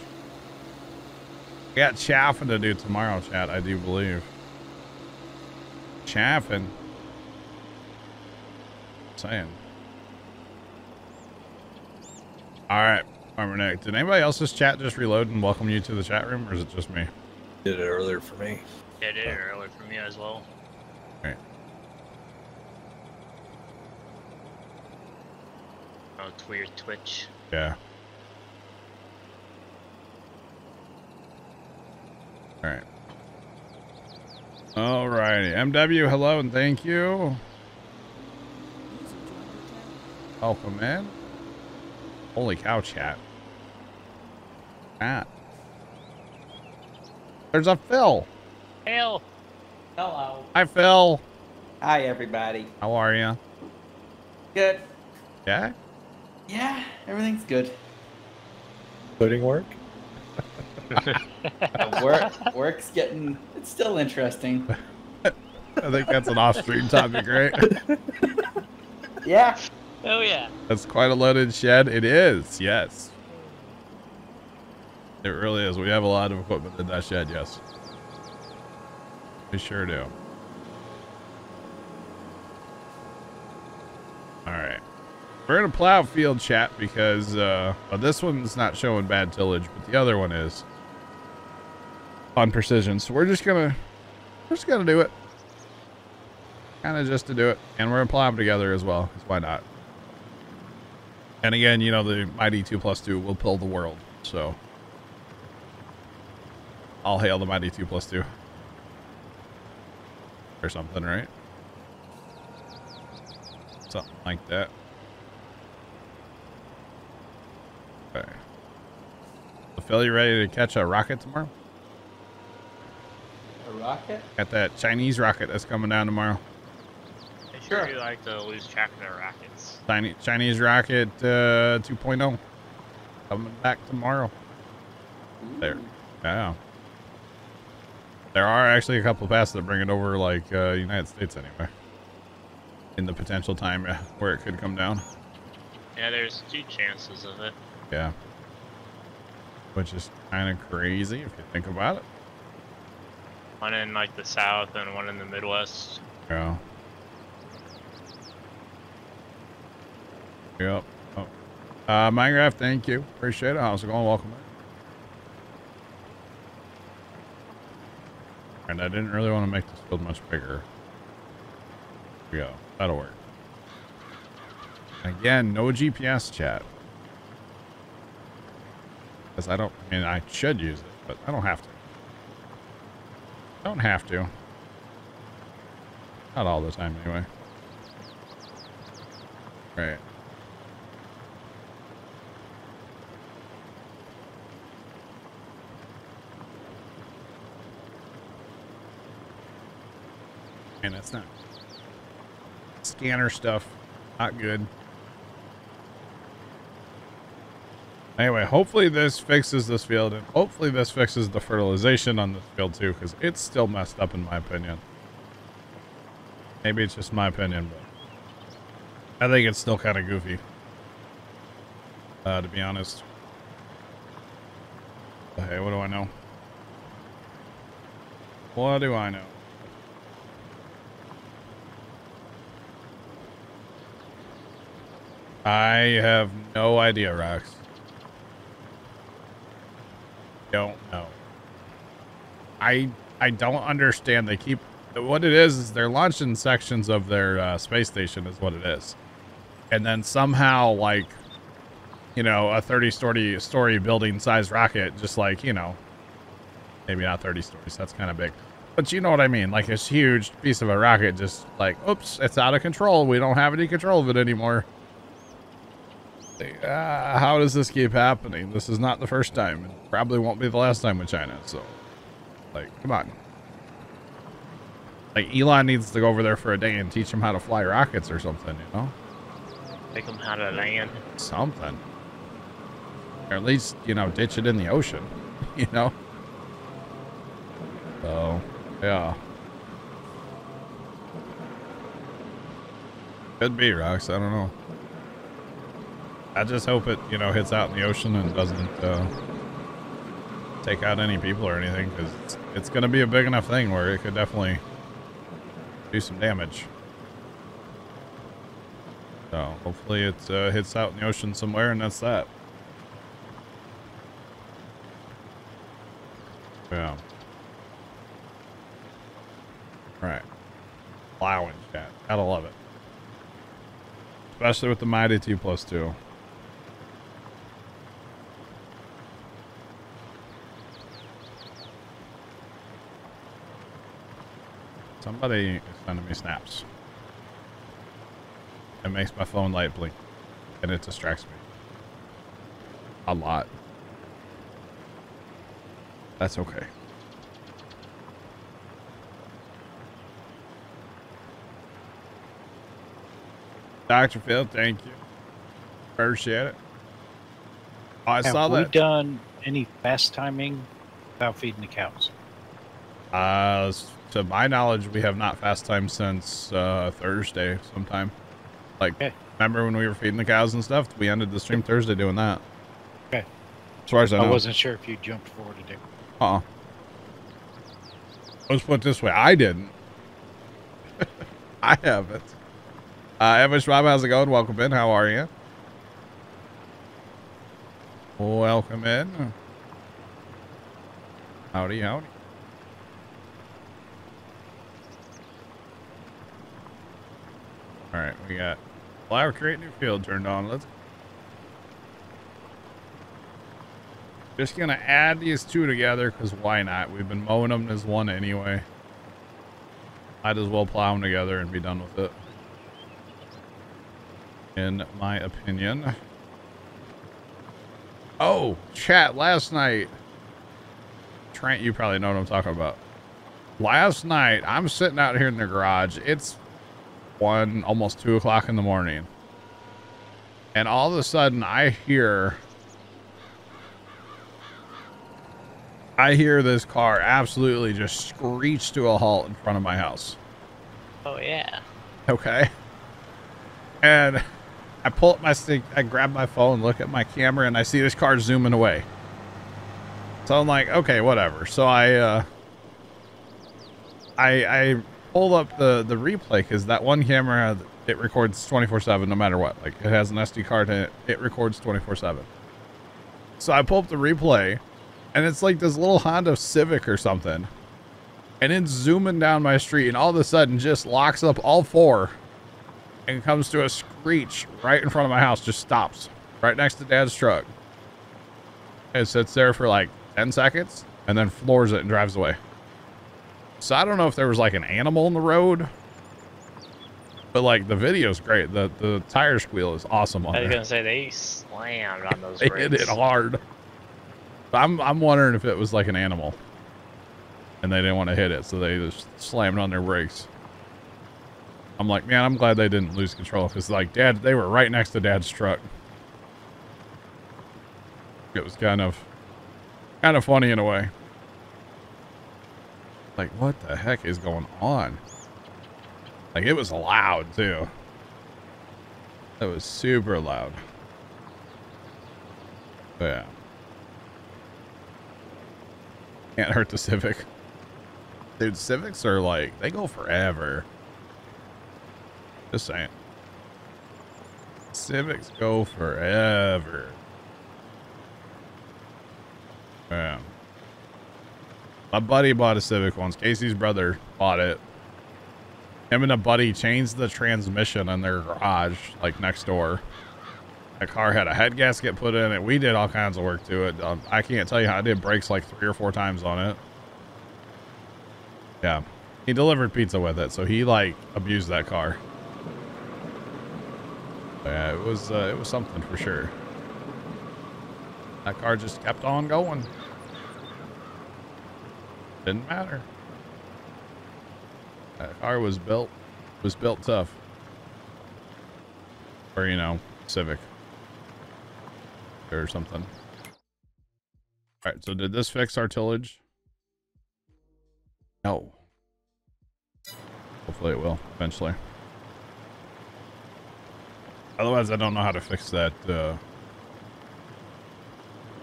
We got chaffing to do tomorrow, chat, I do believe. Chaffing. Saying. All right, Farmer Nick. Did anybody else's chat just reload and welcome you to the chat room, or is it just me? Did it earlier for me. Yeah, did it earlier for me as well. Right. Oh, it's weird Twitch. Yeah. All right. All righty. MW, hello and thank you. Welcome in. Holy cow, chat. Chat. There's a Phil. Phil. Hello. Hi, Phil. Hi, everybody. How are you? Good. Yeah? Yeah, everything's good. Coding work? Uh, work, work's getting. It's still interesting. I think that's an off-stream topic, right? Yeah. Oh yeah. That's quite a loaded shed. It is, yes. It really is. We have a lot of equipment in that shed, yes. We sure do. Alright. We're in a plow field chat because uh well, this one's not showing bad tillage, but the other one is on precision. So we're just gonna we're just gonna do it. Kinda just to do it. And we're gonna plow them together as well, 'cause why not? And again, you know, the Mighty 2 plus 2 will pull the world, so. I'll hail the Mighty 2 plus 2. Or something, right? Something like that. Okay. So Phil, you ready to catch a rocket tomorrow? A rocket? Got that Chinese rocket that's coming down tomorrow. Sure Sure. like to lose track of their rockets. Chinese, Chinese rocket uh, 2.0 coming back tomorrow. There. Yeah. There are actually a couple of passes that bring it over, like uh, United States, anyway. In the potential time where it could come down. Yeah, there's two chances of it. Yeah. Which is kind of crazy if you think about it. One in like the south and one in the Midwest. Yeah. Yep. Oh. Uh, Minecraft, thank you. Appreciate it. How's it going? Welcome. Back. And I didn't really want to make this field much bigger. Here we go. That'll work. Again, no GPS chat. Because I don't, I mean, I should use it, but I don't have to. Don't have to. Not all the time, anyway. Right. And it's not. Scanner stuff, not good. Anyway, hopefully this fixes this field, and hopefully this fixes the fertilization on this field too, because it's still messed up in my opinion. Maybe it's just my opinion, but I think it's still kind of goofy. Uh, to be honest. But hey, what do I know? What do I know? I have no idea, Rox. Don't know. I I don't understand. They keep what it is is they're launching sections of their uh, space station is what it is, and then somehow like, you know, a thirty story story building size rocket, just like you know, maybe not thirty stories. That's kind of big, but you know what I mean. Like this huge piece of a rocket, just like, oops, it's out of control. We don't have any control of it anymore. Uh, how does this keep happening? This is not the first time. It probably won't be the last time with China. So, like, come on. Like, Elon needs to go over there for a day and teach him how to fly rockets or something, you know? Take them how to land. Something. Or at least, you know, ditch it in the ocean, you know? So, yeah. Could be, Rox. I don't know. I just hope it, you know, hits out in the ocean and doesn't uh, take out any people or anything, because it's, it's going to be a big enough thing where it could definitely do some damage. So hopefully it uh, hits out in the ocean somewhere, and that's that. Yeah. All right. Plowing chat. Gotta love it. Especially with the Mighty 2 plus 2. Somebody is sending me snaps. It makes my phone light blink. And it distracts me. A lot. That's okay. Dr. Phil, thank you. Appreciate it. Oh, I Have saw we that. done any fast timing without feeding the cows? Uh, to my knowledge, we have not fast time since uh, Thursday sometime. Like, Okay. remember when we were feeding the cows and stuff? We ended the stream Thursday doing that. Okay. As far as I I wasn't sure if you jumped forward to do. Uh-uh. Let's put it this way. I didn't. I haven't. Uh, Evan Schwab, how's it going? Welcome in. How are you? Welcome in. Howdy, howdy. All right, we got flower create new field turned on. Let's just gonna add these two together because why not? We've been mowing them as one anyway. Might as well plow them together and be done with it. In my opinion. Oh, chat last night. Trent, you probably know what I'm talking about. Last night, I'm sitting out here in the garage. It's one, almost two o'clock in the morning. And all of a sudden, I hear. I hear this car absolutely just screech to a halt in front of my house. Oh yeah. Okay. And I pull up my stick, I grab my phone, look at my camera, and I see this car zooming away. So I'm like, okay, whatever. So I, uh, I, I pulled up the, the replay because that one camera, it records 24/7 no matter what. Like it has an SD card in it. It records 24/7. So I pull up the replay, and it's like this little Honda Civic or something, and it's zooming down my street, and all of a sudden just locks up all four, and comes to a screech right in front of my house. Just stops right next to Dad's truck. It sits there for like 10 seconds, and then floors it and drives away. So I don't know if there was like an animal in the road but like the video's great. The the tire squeal is awesome on I was there. gonna say they slammed on those They brakes. hit it hard. But I'm I'm wondering if it was like an animal, and they didn't want to hit it, so they just slammed on their brakes. I'm like, man, I'm glad they didn't lose control because like dad, they were right next to dad's truck. It was kind of kind of funny in a way. Like, what the heck is going on? Like it was loud too. It was super loud. But yeah. Can't hurt the Civic. Dude, Civics are like they go forever. Just saying. Civics go forever. Yeah. My buddy bought a Civic once. Casey's brother bought it him and a buddy changed the transmission in their garage, like next door. That car had a head gasket put in it. We did all kinds of work to it. Um, I can't tell you how I did brakes like three or four times on it. Yeah. He delivered pizza with it, so he like abused that car. Yeah, it was uh, it was something for sure. That car just kept on going. Didn't matter. That car was built was built tough. Or you know, Civic. Or something. Alright, so did this fix our tillage? No. Hopefully it will, eventually. Otherwise I don't know how to fix that uh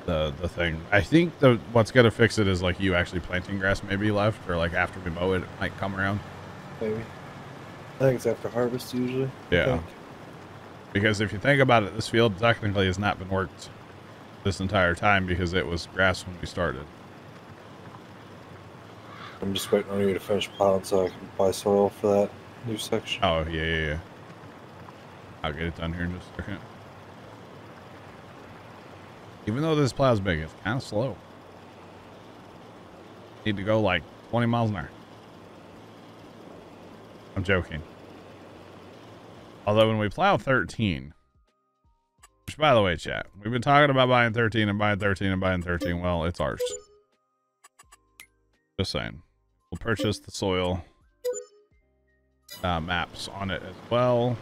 the the thing. I think the what's gonna fix it is like you actually planting grass maybe left or like after we mow it, it might come around. Maybe. I think it's after harvest usually. Yeah. Because if you think about it, this field technically has not been worked this entire time because it was grass when we started. I'm just waiting on you to finish plowing so I can buy soil for that new section. Oh, yeah, yeah, yeah. I'll get it done here in just a second. Even though this plow's big, it's kind of slow. Need to go like 20 miles an hour. I'm joking. Although when we plow 13, which by the way, chat, we've been talking about buying 13 and buying 13 and buying 13. Well, it's ours. Just saying. We'll purchase the soil uh, maps on it as well.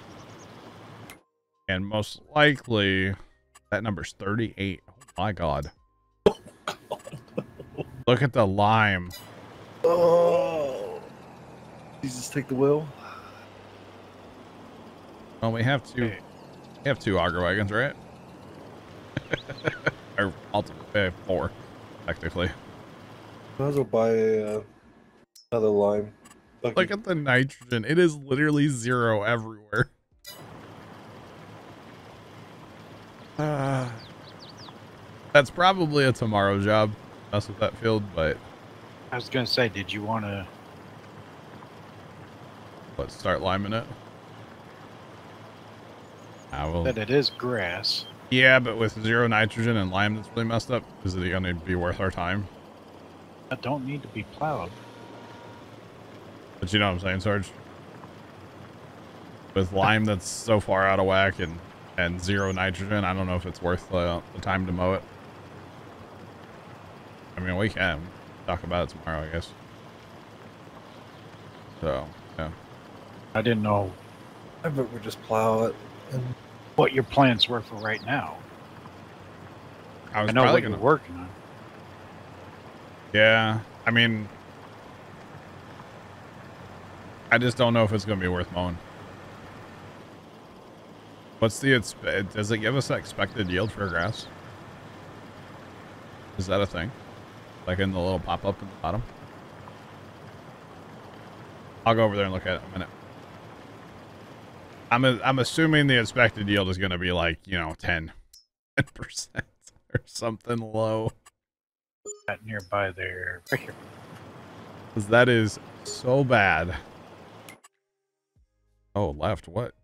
And most likely, that number's 38. Oh my god. Look at the lime. Oh, Jesus, take the wheel. Well, we have two. Hey. We have two auger wagons, right? or multiple, uh, four, technically. Might as well buy a, uh, another lime. bucket. Look at the nitrogen. It is literally zero everywhere. Uh, that's probably a tomorrow job. Mess with that field, but I was gonna say, did you want to? let's start liming it. I will. That it is grass. Yeah, but with zero nitrogen and lime that's really messed up, is it gonna be worth our time? That don't need to be plowed. But you know what I'm saying, Sarge? With lime that's so far out of whack and, and zero nitrogen, I don't know if it's worth the, the time to mow it. I mean, we can talk about it tomorrow, I guess. So, yeah. I didn't know I bet we just plow it. And what your plans were for right now. I was I know probably what gonna, you're working on. Yeah, I mean, I just don't know if it's going to be worth mowing. What's the expe- does it give us that expected yield for grass? Is that a thing? Like in the little pop up at the bottom? I'll go over there and look at it in a minute. I'm a, I'm assuming the expected yield is going to be like you know 10 percent or something low. That nearby there. Right here. 'Cause that is so bad. Oh, left. What?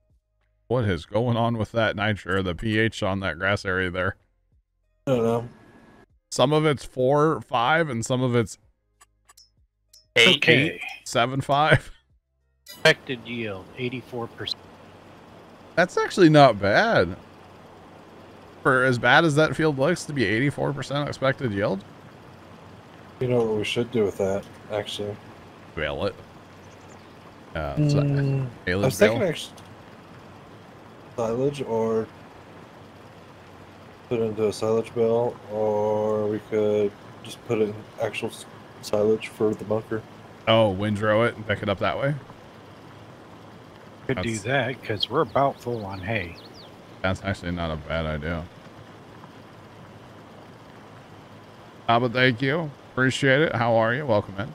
What is going on with that nitro? The pH on that grass area there. I don't know. Some of it's four, five, and some of it's eight, Okay. seven, five. Expected yield 84%. That's actually not bad. For as bad as that field looks to be 84% expected yield, You know what we should do with that, actually? bale it. Uh, so, Mm, I Bailey's was thinking actually silage or put it into a silage bale, or we could just put it in actual silage for the bunker. Oh, windrow it and pick it up that way. Could do that because we're about full on hay. That's actually not a bad idea. But thank you. Appreciate it. How are you? Welcome in.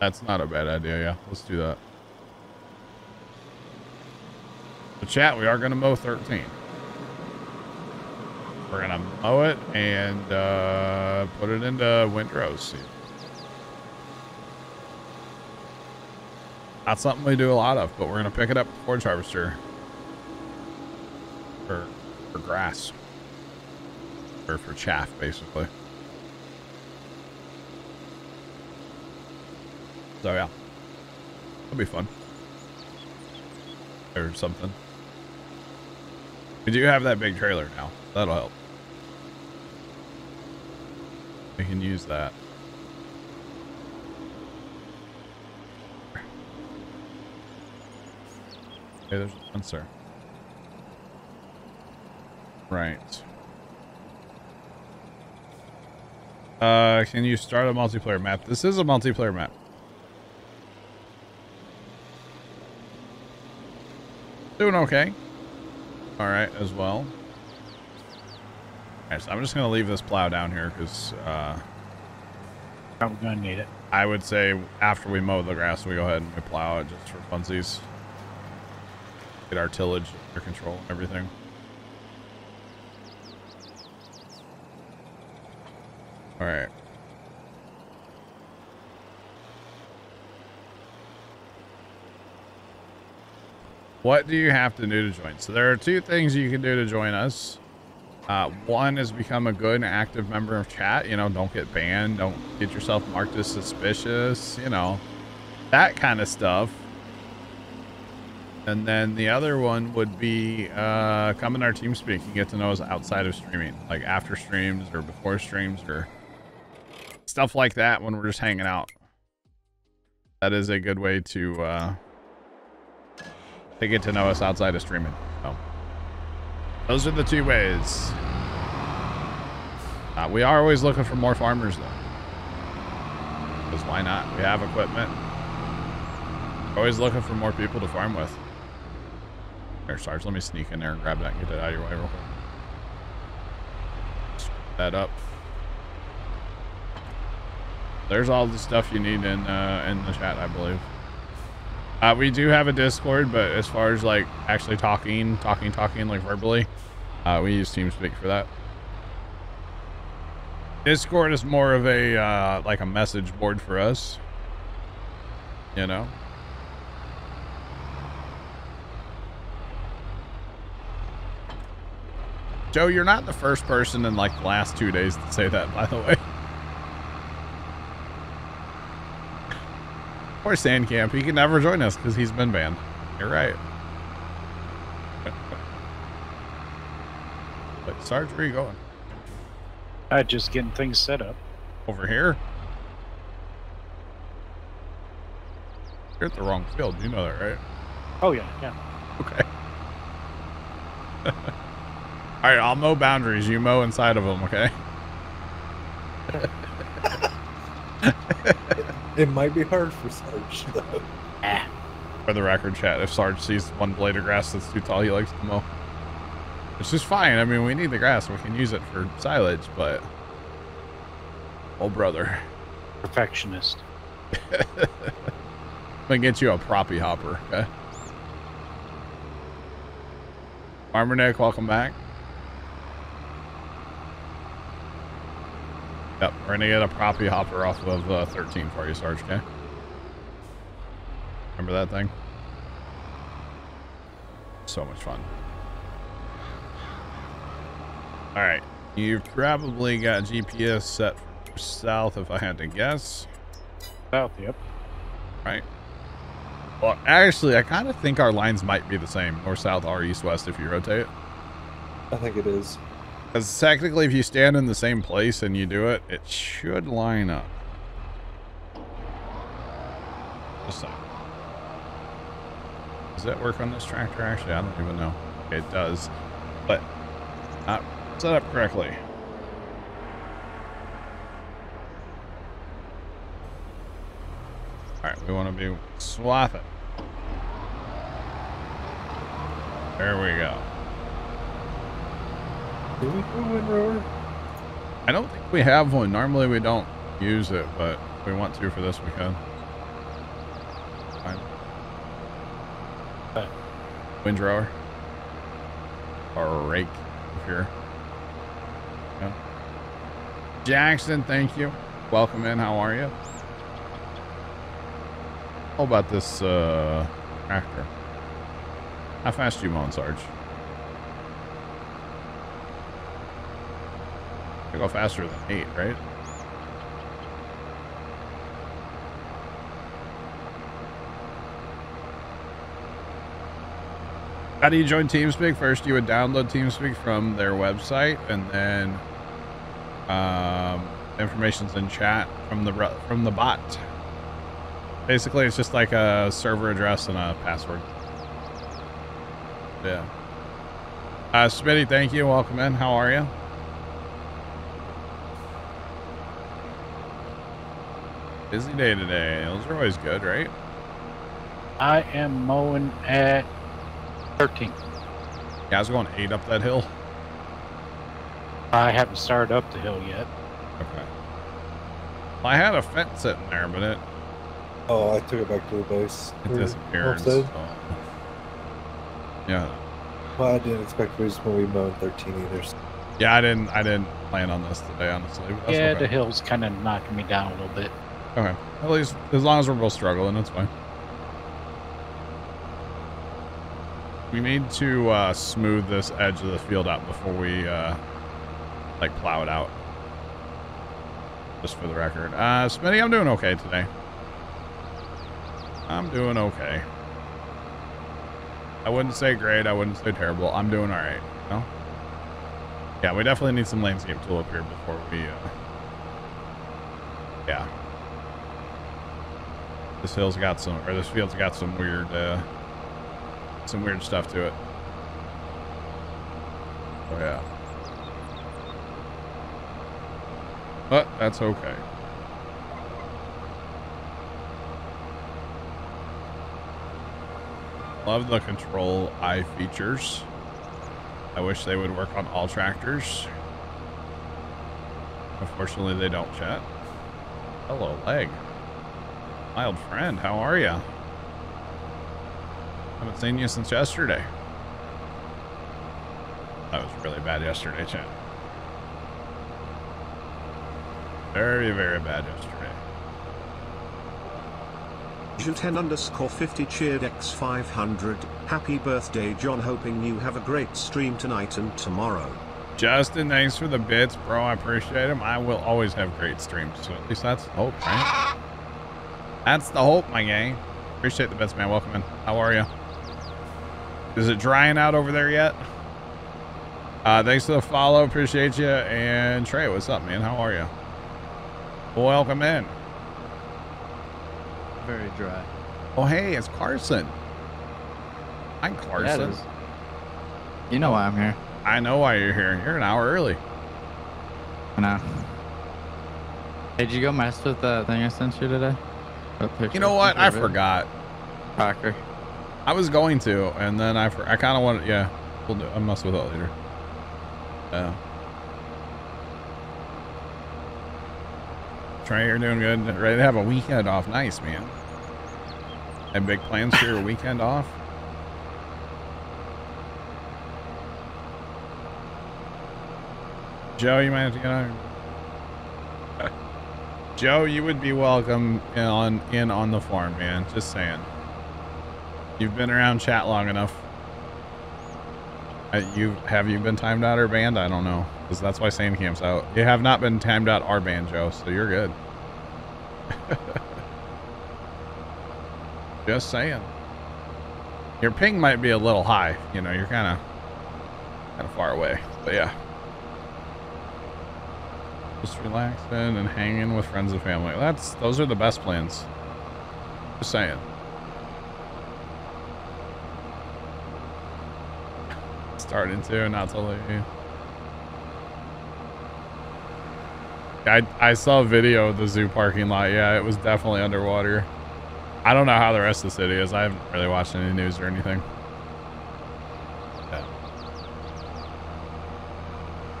That's not a bad idea. Yeah, let's do that. The chat, we are going to mow 13. We're going to mow it and uh, put it into windrows. Not something we do a lot of, but we're going to pick it up with forage harvester for for grass. Or for chaff basically. So yeah. That'll be fun. Or something. We do have that big trailer now. That'll help we can use that hey there's a sensor Right. Uh, can you start a multiplayer map? This is a multiplayer map. Doing okay. All right, as well. Right, so I'm just gonna leave this plow down here because uh, I'm going to need it. I would say after we mow the grass, we go ahead and we plow it just for funsies. Get our tillage under control and everything. All right. What do you have to do to join? So there are two things you can do to join us. Uh, one is become a good and active member of chat. You know, don't get banned. Don't get yourself marked as suspicious. You know, that kind of stuff. And then the other one would be uh, come in our TeamSpeak and get to know us outside of streaming, like after streams or before streams or stuff like that when we're just hanging out. That is a good way to uh, to get to know us outside of streaming. So those are the two ways. Uh, we are always looking for more farmers though. Because why not? We have equipment. Always looking for more people to farm with. Here, Sarge, let me sneak in there and grab that and get that out of your way real quick. That up. There's all the stuff you need in uh, in the chat, I believe. Uh, we do have a Discord, but as far as like actually talking, talking, talking like verbally, uh, we use TeamSpeak for that. Discord is more of a uh, like a message board for us. You know. Joe, you're not the first person in like the last two days to say that, by the way. Or Sandcamp. He can never join us because he's been banned. You're right. But Sarge, where are you going? Uh, just getting things set up. Over here? You're at the wrong field. You know that, right? Oh, yeah, yeah. Okay. All right, I'll mow boundaries. You mow inside of them, okay? It might be hard for Sarge, though. Ah. For the record, chat, if Sarge sees one blade of grass that's too tall, he likes to mow. Which is fine. I mean, we need the grass. We can use it for silage, but... Oh, brother. Perfectionist. I'm gonna get you a proppy hopper, okay? Farmer Nick, welcome back. Yep, we're gonna get a proppy hopper off of uh, 13 for you, Sarge, okay? Remember that thing? So much fun. Alright, you've probably got GPS set for south if I had to guess. South, yep. Right. Well, actually, I kind of think our lines might be the same. North, south, or east, west if you rotate. I think it is. Because technically, if you stand in the same place and you do it, it should line up. Just. Does that work on this tractor? Actually, I don't even know. It does, but not set up correctly. All right, we want to be swap it. There we go. Do we do a windrower? I don't think we have one. Normally we don't use it, but if we want to for this we can. Fine. Okay. Windrower. Or a rake, if you're. Yeah. Jackson, thank you. Welcome in. How are you? How about this uh, tractor? How fast do you mowing, Sarge? You go faster than eight, right? How do you join TeamSpeak? First, you would download TeamSpeak from their website, and then um, information's in chat from the from the bot. Basically, it's just like a server address and a password. Yeah. Uh, Smitty, thank you. Welcome in. How are you? Busy day today. Those are always good, right? I am mowing at 13. Yeah, I was going eight up that hill. I haven't started up the hill yet. Okay. Well, I had a fence sitting there, but it, Oh, I took it back to the base. it disappeared. so- Yeah. Well, I didn't expect to when we mowed 13 either. so- Yeah, I didn't. I didn't plan on this today, honestly. but that's yeah, okay. the hill's kind of knocking me down a little bit. Okay. At least as long as we're both struggling, that's fine. We need to uh, smooth this edge of the field out before we uh, like plow it out. Just for the record. Uh, Smitty, I'm doing okay today. I'm doing okay. I wouldn't say great. I wouldn't say terrible. I'm doing all right. You know? Yeah, we definitely need some landscape tool up here before we. Uh, yeah. This hill's got some, or this field's got some weird, uh, some weird stuff to it. Oh yeah. But that's okay. Love the control eye features. I wish they would work on all tractors. Unfortunately, they don't, chat. Hello, leg. Mild friend, how are you? Haven't seen you since yesterday. That was really bad yesterday, chat. Very, very bad yesterday. Juten underscore 50 cheered X500. Happy birthday, John. Hoping you have a great stream tonight and tomorrow. Justin, thanks for the bits, bro. I appreciate them. I will always have great streams, so at least that's hope, right? That's the hope, my gang. Appreciate the best, man. Welcome in. How are you? Is it drying out over there yet? Uh, thanks for the follow. Appreciate you. And Trey, what's up, man? How are you? Welcome in. Very dry. Oh, hey, it's Carson. I'm Carson. You know why I'm here. I know why you're here. You're an hour early. I know. Hey, did you go mess with that thing I sent you today? picture. You know what? I forgot. Packer. I was going to, and then I I kind of wanted. Yeah, we'll do. I'll mess with that later. Yeah. Trey, you're doing good. Ready to have a weekend off. Nice, man. Have big plans for your weekend off? Joe, you might have to get out. Joe, you would be welcome in on in on the farm, man. Just saying. You've been around chat long enough. Uh, you have you been timed out or banned? I don't know, because that's why Sand Camp's out. You have not been timed out or banned, Joe, so you're good. Just saying. Your ping might be a little high. You know, you're kind of kind of far away, but yeah. Just relaxing and hanging with friends and family. That's those are the best plans. Just saying. Starting to, not to leave. I I saw a video of the zoo parking lot. Yeah, it was definitely underwater. I don't know how the rest of the city is. I haven't really watched any news or anything.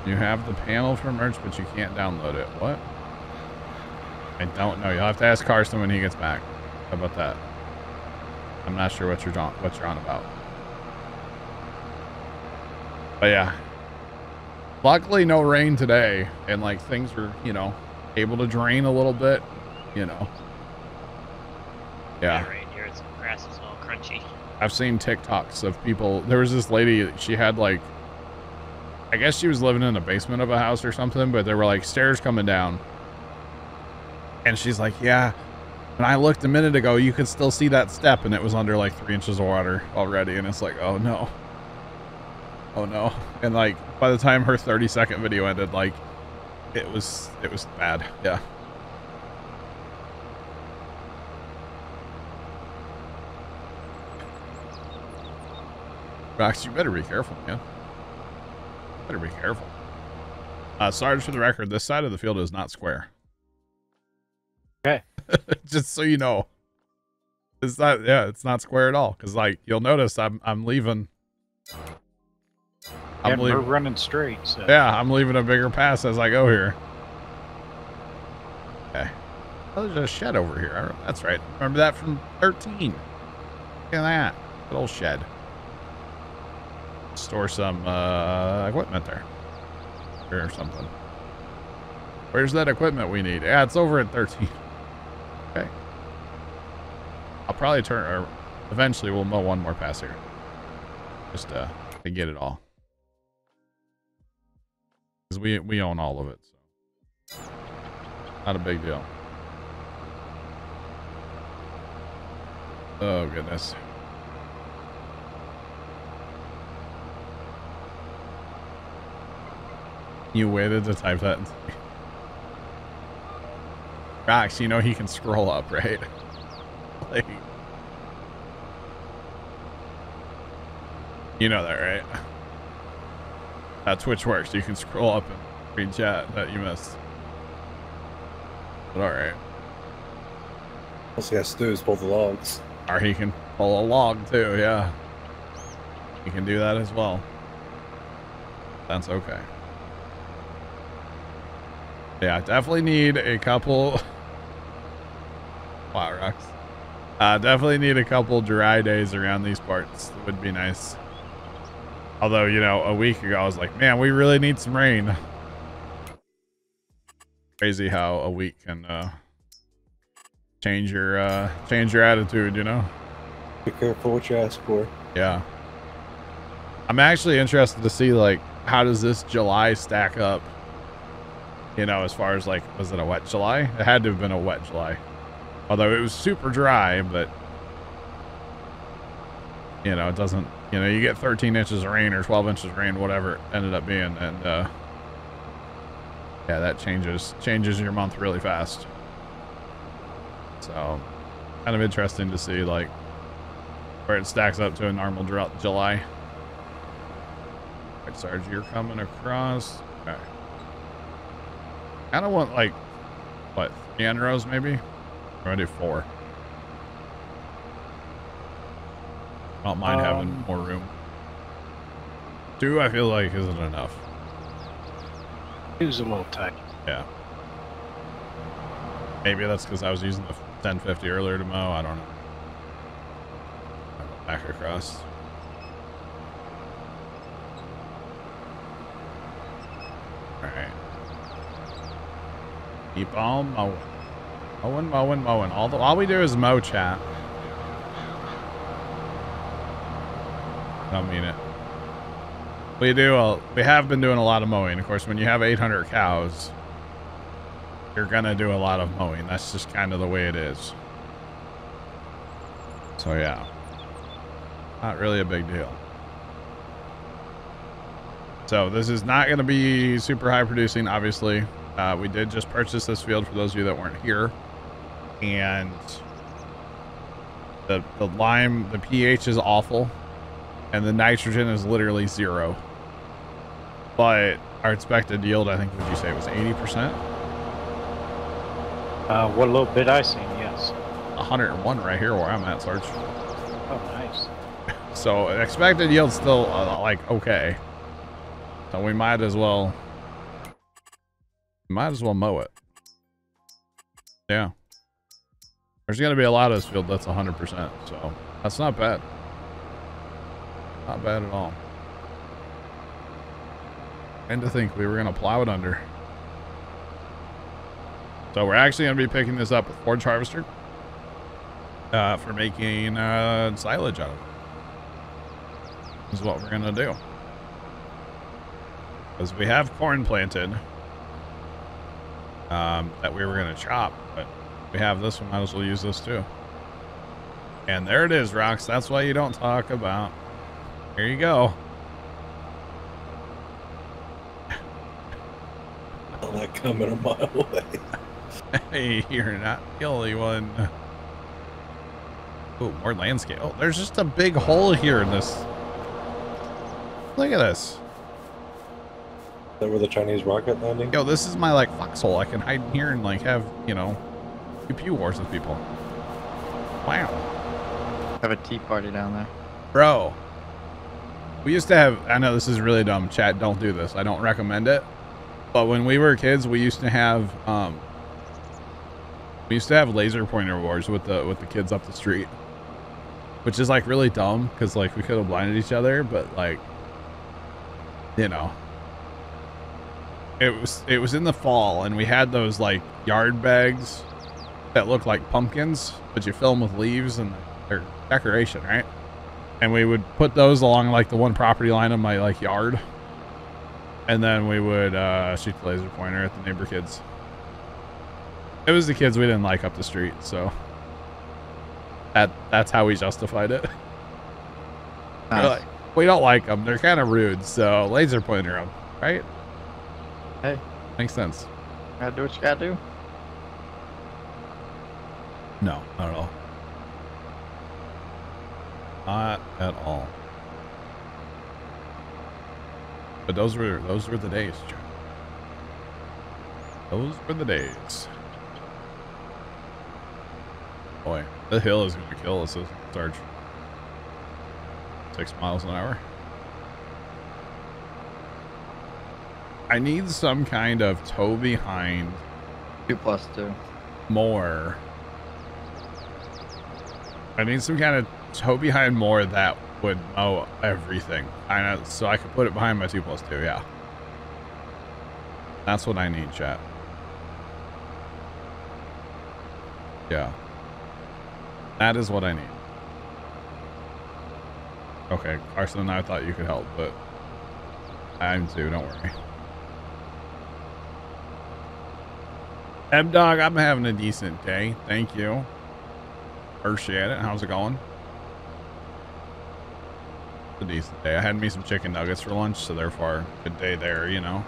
You have the panel for merch, but you can't download it. What? I don't know. You'll have to ask Carson when he gets back. How about that? I'm not sure what you're on, what you're on about. But yeah. Luckily, no rain today, and like things are, you know, able to drain a little bit, you know. Yeah. Right here, it's grass is all crunchy. I've seen TikToks of people. There was this lady, she had like, I guess she was living in the basement of a house or something, but there were like stairs coming down. And she's like, yeah. And I looked a minute ago, you could still see that step, and it was under like three inches of water already. And it's like, oh no. Oh no. And like, by the time her 30 second video ended, like, it was, it was bad. Yeah. Rox, you better be careful, man. Better be careful. Uh, sorry for the record, this side of the field is not square. Okay. Just so you know. It's not, yeah, it's not square at all. Cause like, you'll notice I'm, I'm leaving. I'm And we're running straight. So. Yeah, I'm leaving a bigger pass as I go here. Okay. Oh, there's a shed over here. That's right. Remember that from 13. Look at that. Good old shed. Store some uh, equipment there. Or something. Where's that equipment we need? Yeah, it's over at 13. Okay. I'll probably turn, or eventually we'll mow one more pass here. Just uh, to get it all. Because we, we own all of it. So. Not a big deal. Oh, goodness. You waited to type that. Rox, you know he can scroll up, right? like, you know that, right? How Twitch works. You can scroll up and read chat that you missed. But alright. All he has to do is pull the logs. Or he can pull a log too, yeah. He can do that as well. That's okay. Yeah, definitely need a couple. wow, Rox. Uh, definitely need a couple dry days around these parts. It would be nice. Although, you know, a week ago I was like, man, we really need some rain. Crazy how a week can uh, change your uh, change your attitude, you know. Be careful what you ask for. Yeah. I'm actually interested to see like how does this July stack up? You know, as far as like was it a wet July? It had to have been a wet July. Although it was super dry, but you know, it doesn't you know, you get 13 inches of rain or 12 inches of rain, whatever it ended up being, and uh yeah, that changes changes your month really fast. So kind of interesting to see like where it stacks up to a normal drought July. Right, Sarge, you're coming across. Kind of want like, what, three end rows maybe? Or I do four. I don't mind having Um, more room. Two, I feel like isn't enough. It was a little tight. Yeah. Maybe that's because I was using the 1050 earlier to mow. I don't know. Back across. Alright. Keep on mowing. Mowing, mowing, mowing. All, the, all we do is mow chat. I don't mean it. We do, a, we have been doing a lot of mowing. Of course, when you have 800 cows, you're to do a lot of mowing. That's just kind of the way it is. So, yeah. Not really a big deal. So, this is not to be super high producing, obviously. Uh, we did just purchase this field for those of you that weren't here. And the, the lime, the pH is awful. And the nitrogen is literally zero. But our expected yield, I think, would you say was 80%? Uh, what little bit I seen, yes. 101 right here where I'm at, Sarge. Oh, nice. So expected yield still uh, like okay. So we might as well might as well mow it. Yeah. There's gonna be a lot of this field that's 100%, so that's not bad. Not bad at all. And to think we were gonna plow it under. So we're actually gonna be picking this up with Forage Harvester uh, for making uh, silage out of it is what we're gonna do. Because we have corn planted um, that we were gonna chop, but we have this one. Might as well use this too. And there it is, Rox. That's why you don't talk about. Here you go. I'm not coming a mile away. hey, you're not the only one. Oh, more landscape. Oh, there's just a big hole here in this. Look at this. Is that where the Chinese rocket landing? Yo, this is my like foxhole. I can hide in here and like have, you know, pew pew wars with people. Wow. Have a tea party down there. Bro. We used to have I know this is really dumb. Chat, don't do this. I don't recommend it. But when we were kids, we used to have um we used to have laser pointer wars with the with the kids up the street. Which is like really dumb because like we could have blinded each other, but like you know. It was it was in the fall and we had those like yard bags that look like pumpkins, but you fill them with leaves and they're decoration, right? And we would put those along like the one property line of my like yard. And then we would uh, shoot the laser pointer at the neighbor kids. It was the kids we didn't like up the street, so that that's how we justified it. Nice. like, we don't like them; they're kind of rude, so laser pointer them, right? Hey. makes sense. Gotta do what you gotta do. No, not at all. Not at all. But those were those were the days, Joe. Those were the days. Boy, the hill is gonna kill us, isn't Sarge? Six miles an hour. I need some kind of tow behind Two plus two. mower. I need some kind of tow behind mower that would mow everything. Kind of, so I could put it behind my two plus two. Yeah, that's what I need, chat. Yeah, that is what I need. Okay, Carson, and I thought you could help, but I'm too. Don't worry. M Dog, I'm having a decent day. Thank you. Appreciate it. How's it going? A decent day. I had me some chicken nuggets for lunch, so therefore, good day there, you know.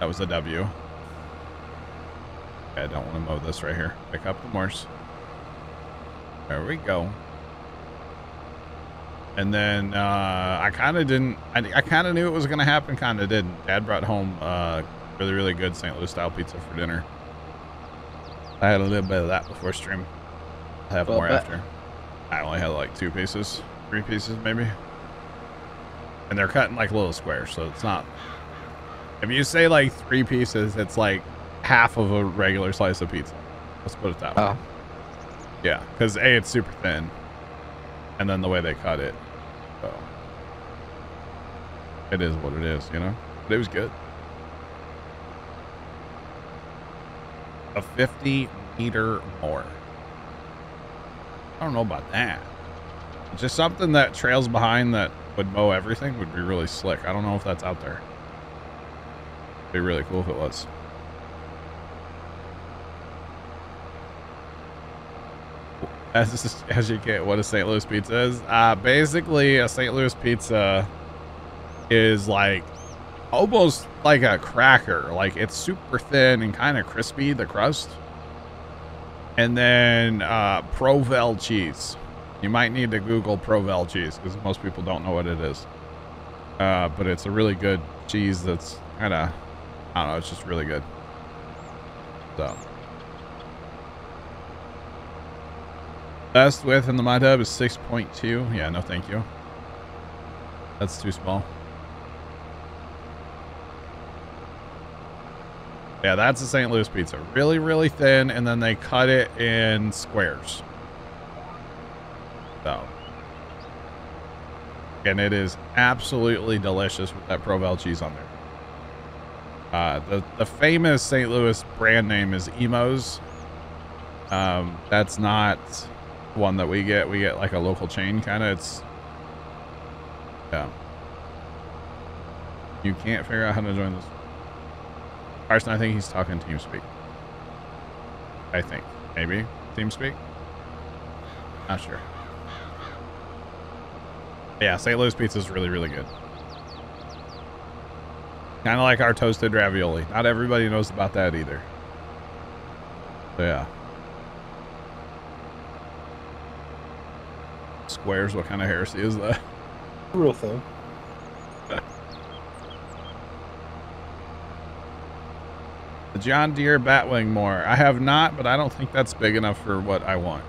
That was a W. I don't want to mow this right here. Pick up the mowers. There we go. And then uh, I kind of didn't. I, I kind of knew it was going to happen. Kind of didn't. Dad brought home uh, really, really good St. Louis style pizza for dinner. I had a little bit of that before stream. I have Well, more that- after. I only had like two pieces, three pieces maybe. And they're cut in like little squares, so it's not. If you say like three pieces, it's like half of a regular slice of pizza. Let's put it that way. Oh. Yeah, because A, it's super thin. And then the way they cut it. So. It is what it is, you know? But it was good. A 50 meter mower. I don't know about that. Just something that trails behind that would mow everything would be really slick. I don't know if that's out there. Be really cool if it was. As, as you get what a St. Louis pizza is. Uh, basically, a St. Louis pizza is like almost like a cracker. Like it's super thin and kind of crispy, the crust. And then uh, Provel cheese. You might need to Google Provel cheese because most people don't know what it is. Uh, but it's a really good cheese that's kind of, I don't know, it's just really good. So. Best width in the ModHub is 6.2. Yeah, no thank you. That's too small. Yeah, that's a St. Louis pizza. Really, really thin, and then they cut it in squares. So. And it is absolutely delicious with that Provel cheese on there. Uh, the, the famous St. Louis brand name is Imo's. Um, that's not one that we get. We get like a local chain kind of. It's yeah. You can't figure out how to join this. Carson, I think he's talking TeamSpeak. I think maybe TeamSpeak. Not sure. Yeah, St. Louis pizza is really, really good. Kind of like our toasted ravioli. Not everybody knows about that either. So yeah. Squares, what kind of heresy is that? Real thing. The John Deere Batwing mower. I have not, but I don't think that's big enough for what I want.